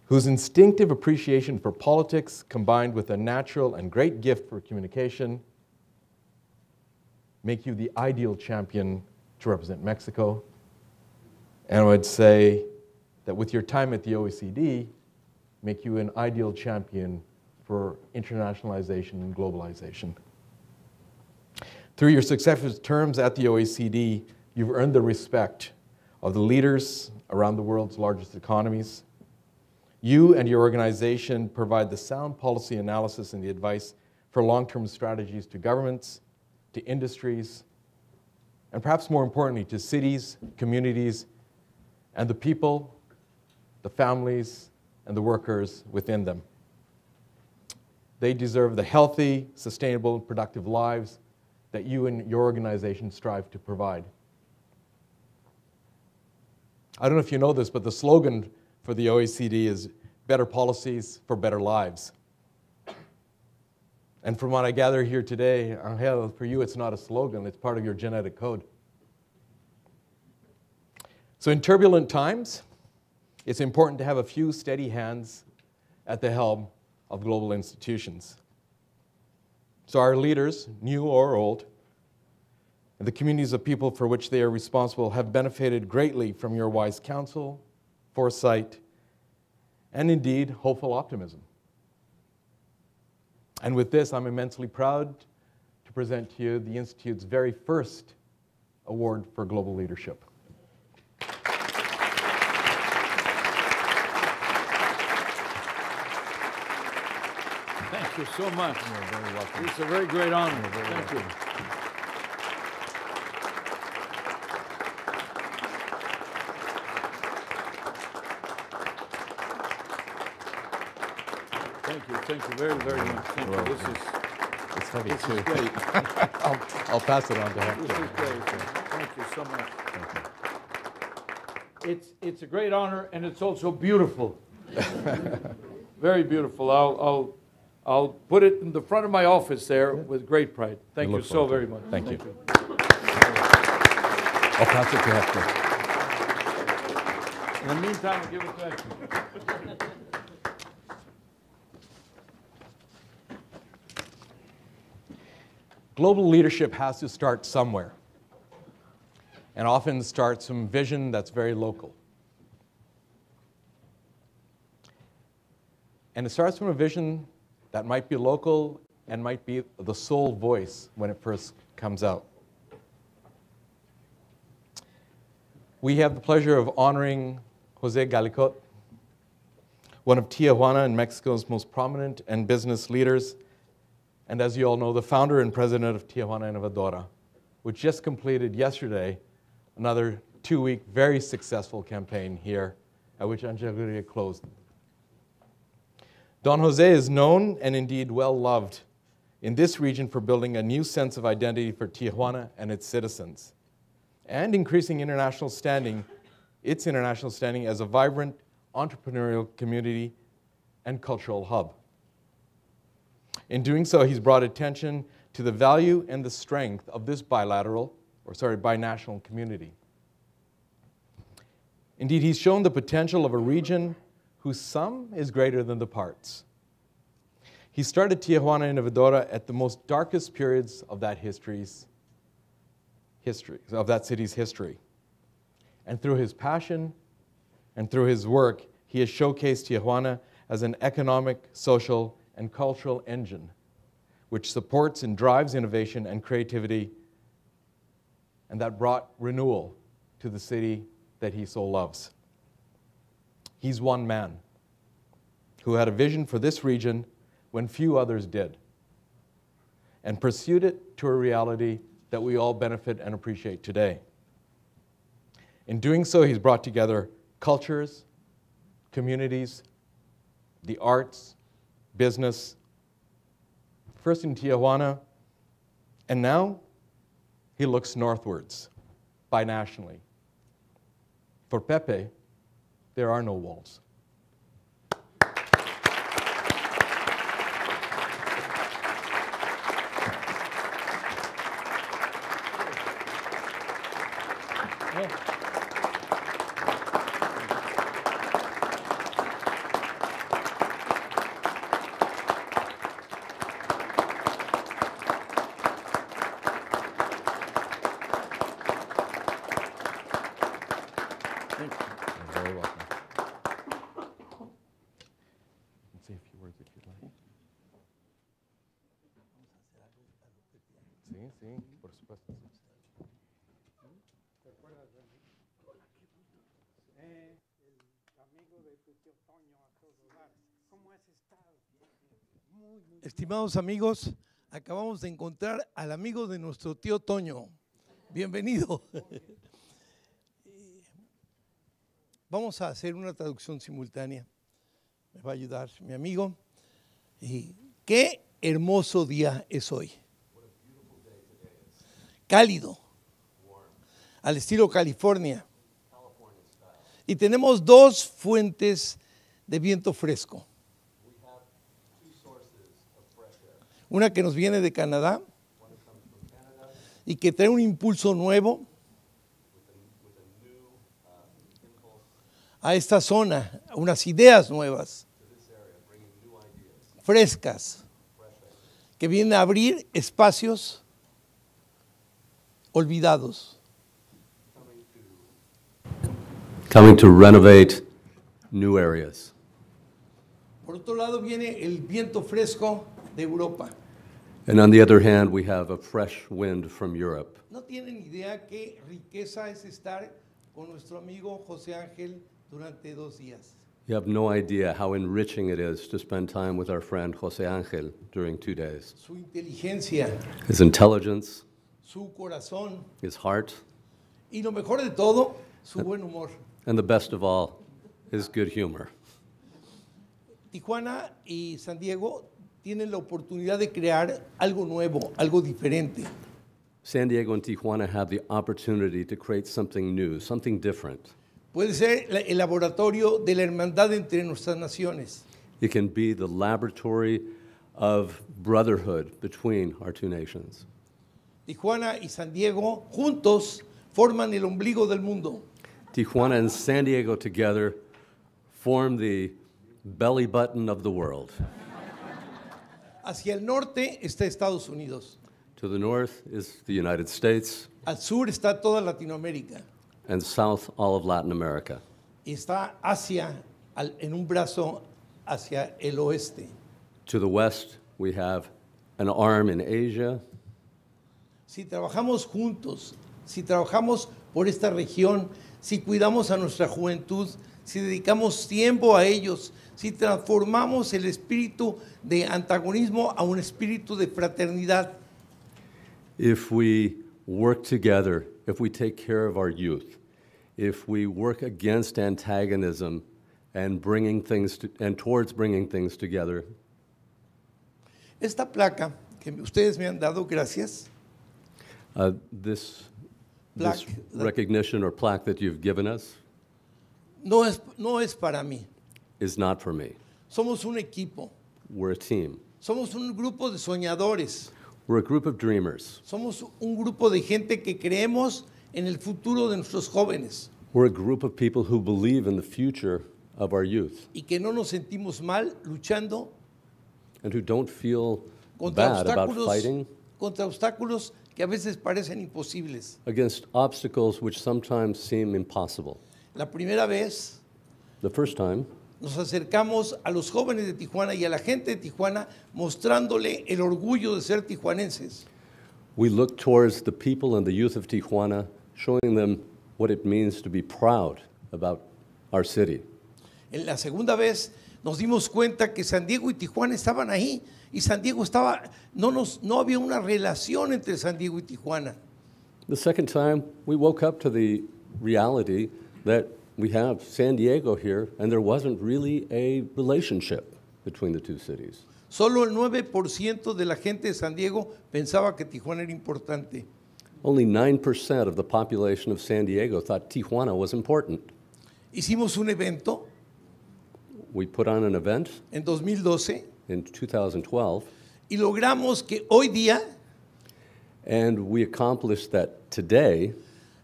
whose instinctive appreciation for politics combined with a natural and great gift for communication make you the ideal champion to represent Mexico. And I would say that with your time at the OECD, make you an ideal champion for internationalization and globalization. Through your successive terms at the OECD, you've earned the respect of the leaders around the world's largest economies. You and your organization provide the sound policy analysis and the advice for long term strategies to governments, to industries, and perhaps more importantly, to cities, communities, and the people, the families, and the workers within them. They deserve the healthy, sustainable, and productive lives that you and your organization strive to provide. I don't know if you know this, but the slogan for the OECD is better policies for better lives. And from what I gather here today, Angel, for you, it's not a slogan, it's part of your genetic code. So, in turbulent times, it's important to have a few steady hands at the helm of global institutions. So, our leaders, new or old, and the communities of people for which they are responsible have benefited greatly from your wise counsel, foresight, and indeed hopeful optimism. And with this, I'm immensely proud to present to you the Institute's very first award for global leadership. Thank you so much. You're very welcome. It's a very great honor. very Thank you. Thank you, thank you very, very much. Thank you. This is, It's heavy this too. is great. *laughs* I'll, I'll pass it on to Hector. This is great. Thank you so much. It's, it's a great honor, and it's also beautiful. *laughs* Very beautiful. I'll, I'll, I'll put it in the front of my office there with great pride. Thank you so very much. Thank you. I'll pass it to Hector. In the meantime, I'll give it to Hector. *laughs* Global leadership has to start somewhere, and often starts from vision that's very local. And it starts from a vision that might be local and might be the sole voice when it first comes out. We have the pleasure of honoring Jose Galicot, one of Tijuana and Mexico's most prominent and business leaders, and as you all know, the founder and president of Tijuana Innovadora, which just completed yesterday another two week, very successful campaign here, at which Angel Gurría closed. Don Jose is known and indeed well loved in this region for building a new sense of identity for Tijuana and its citizens, and increasing international standing, its international standing as a vibrant entrepreneurial community and cultural hub. In doing so, he's brought attention to the value and the strength of this bilateral, or sorry, binational community. Indeed, he's shown the potential of a region whose sum is greater than the parts. He started Tijuana Innovadora at the most darkest periods of that history's history, of that city's history. And through his passion and through his work, he has showcased Tijuana as an economic, social, and cultural engine which supports and drives innovation and creativity, and that brought renewal to the city that he so loves. He's one man who had a vision for this region when few others did, and pursued it to a reality that we all benefit and appreciate today. In doing so, he's brought together cultures, communities, the arts, business, first in Tijuana, and now he looks northwards, binationally. For Pepe, there are no walls. Amigos, acabamos de encontrar al amigo de nuestro tío Toño. Bienvenido. Vamos a hacer una traducción simultánea. Me va a ayudar mi amigo. Y qué hermoso día es hoy. Cálido. Al estilo California. Y tenemos dos fuentes de viento fresco. Una que nos viene de Canadá y que trae un impulso nuevo a esta zona, unas ideas nuevas, frescas, que vienen a abrir espacios olvidados. coming to renovate new areas. Por otro lado viene el viento fresco de Europa. And on the other hand, we have a fresh wind from Europe. No tienen idea qué riqueza es estar con nuestro amigo José Ángel durante dos días. You have no idea how enriching it is to spend time with our friend Jose Angel during two days. Su inteligencia, His intelligence, su corazón his heart, y lo mejor de todo, su buen humor. and the best of all, his good humor. Tijuana y San Diego tienen la oportunidad de crear algo nuevo, algo diferente. San Diego and Tijuana have the opportunity to create something new, something different. Puede ser el laboratorio de la hermandad entre nuestras naciones. It can be the laboratory of brotherhood between our two nations. Tijuana y San Diego juntos forman el ombligo del mundo. Tijuana and San Diego together form the belly button of the world. Hacia el norte está Estados Unidos. To the north is the United States, Al sur está toda Latinoamérica. and south, all of Latin America. Y está Asia al- en un brazo hacia el oeste. To the west, we have an arm in Asia. Si trabajamos juntos, si trabajamos por esta región, si cuidamos a nuestra juventud, si dedicamos tiempo a ellos, si transformamos el espíritu de antagonismo a un espíritu de fraternidad, If we work together, if we take care of our youth, if we work against antagonism and bringing things to, and towards bringing things together, esta placa que ustedes me han dado, gracias, uh, this, this Plaque. recognition or plaque that you've given us no es, no es para mí. Is not for me. Somos un equipo, We're a team. somos un grupo de soñadores, We're a group of dreamers. somos un grupo de gente que creemos en el futuro de nuestros jóvenes We're a group of people who believe in the future of our youth y que no nos sentimos mal luchando and who don't feel contra bad about fighting contra obstáculos que a veces parecen imposibles. against obstacles which sometimes seem impossible. La primera vez The first time, nos acercamos a los jóvenes de Tijuana y a la gente de Tijuana mostrándole el orgullo de ser tijuanenses. we look towards the people and the youth of Tijuana, showing them what it means to be proud about our city. En la segunda vez nos dimos cuenta que San Diego y Tijuana estaban ahí y San Diego estaba, no, nos, no había una relación entre San Diego y Tijuana. The second time, we woke up to the reality that we have San Diego here, and there wasn't really a relationship between the two cities. Solo el 9% de la gente de San Diego pensaba que Tijuana era importante. Only 9% of the population of San Diego thought Tijuana was important. Hicimos un evento We put on an event en 2012 in 2012, y logramos que hoy día and we accomplished that today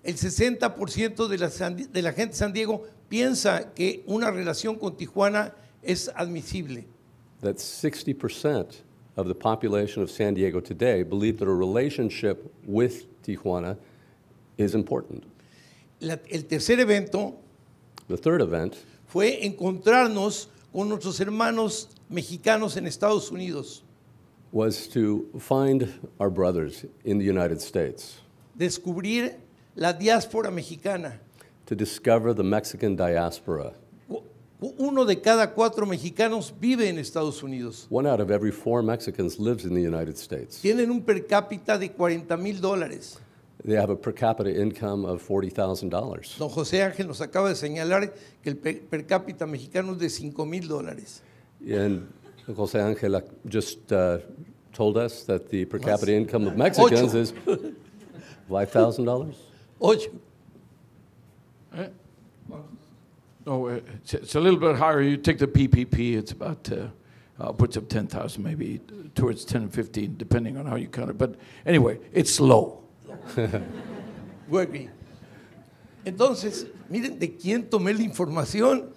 el 60% de la, de la gente de San Diego piensa que una relación con Tijuana es admisible. that 60% of the population of San Diego today believe that a relationship with Tijuana is important. La- el tercer evento The third event fue encontrarnos con nuestros hermanos mexicanos en Estados Unidos. was to find our brothers in the United States, descubrir la diáspora mexicana. to discover the Mexican diaspora. Uno de cada cuatro mexicanos vive en Estados Unidos. One out of every four Mexicans lives in the United States. Tienen un per cápita de 40 mil dólares. They have a per capita income of $40,000. Don José Ángel nos acaba de señalar que el per, cápita mexicano es de 5 mil dólares. And Jose Angela just uh, told us that the per capita income of Mexicans Ocho. is $5,000. Ocho. No, uh, it's, it's a little bit higher. You take the PPP, it's about, uh, uh, puts up 10,000, maybe towards 10 and 15, depending on how you count it. But anyway, it's low. *laughs* Muy bien. Entonces, miren de quién tomé la información.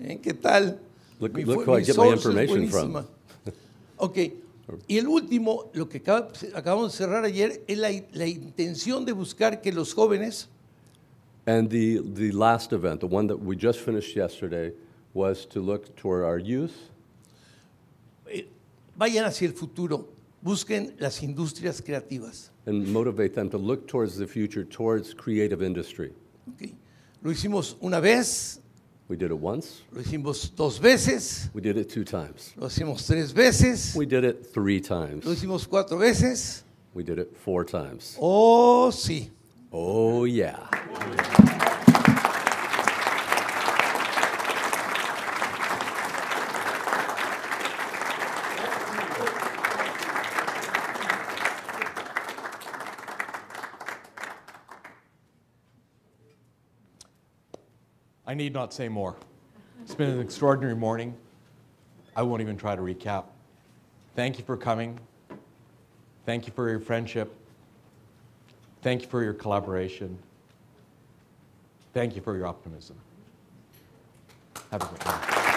¿Eh? ¿Qué tal? Look- Mi look fu- who I get my source es information from. buenísima. Y el último, lo que acaba- acabamos de cerrar ayer, es la, la intención de buscar que los jóvenes And the, the last event, the one that we just finished yesterday, was to look toward our youth eh, vayan hacia el futuro, busquen las industrias creativas. and motivate them to look towards the future, towards creative industry. Lo hicimos una vez, We did it once, lo hicimos dos veces, we did it two times, lo hicimos tres veces, we did it three times, lo hicimos cuatro veces. we did it four times. Oh, sí. Oh, yeah. Need not say more. It's been an extraordinary morning. I won't even try to recap. Thank you for coming. Thank you for your friendship. Thank you for your collaboration. Thank you for your optimism. Have a great night.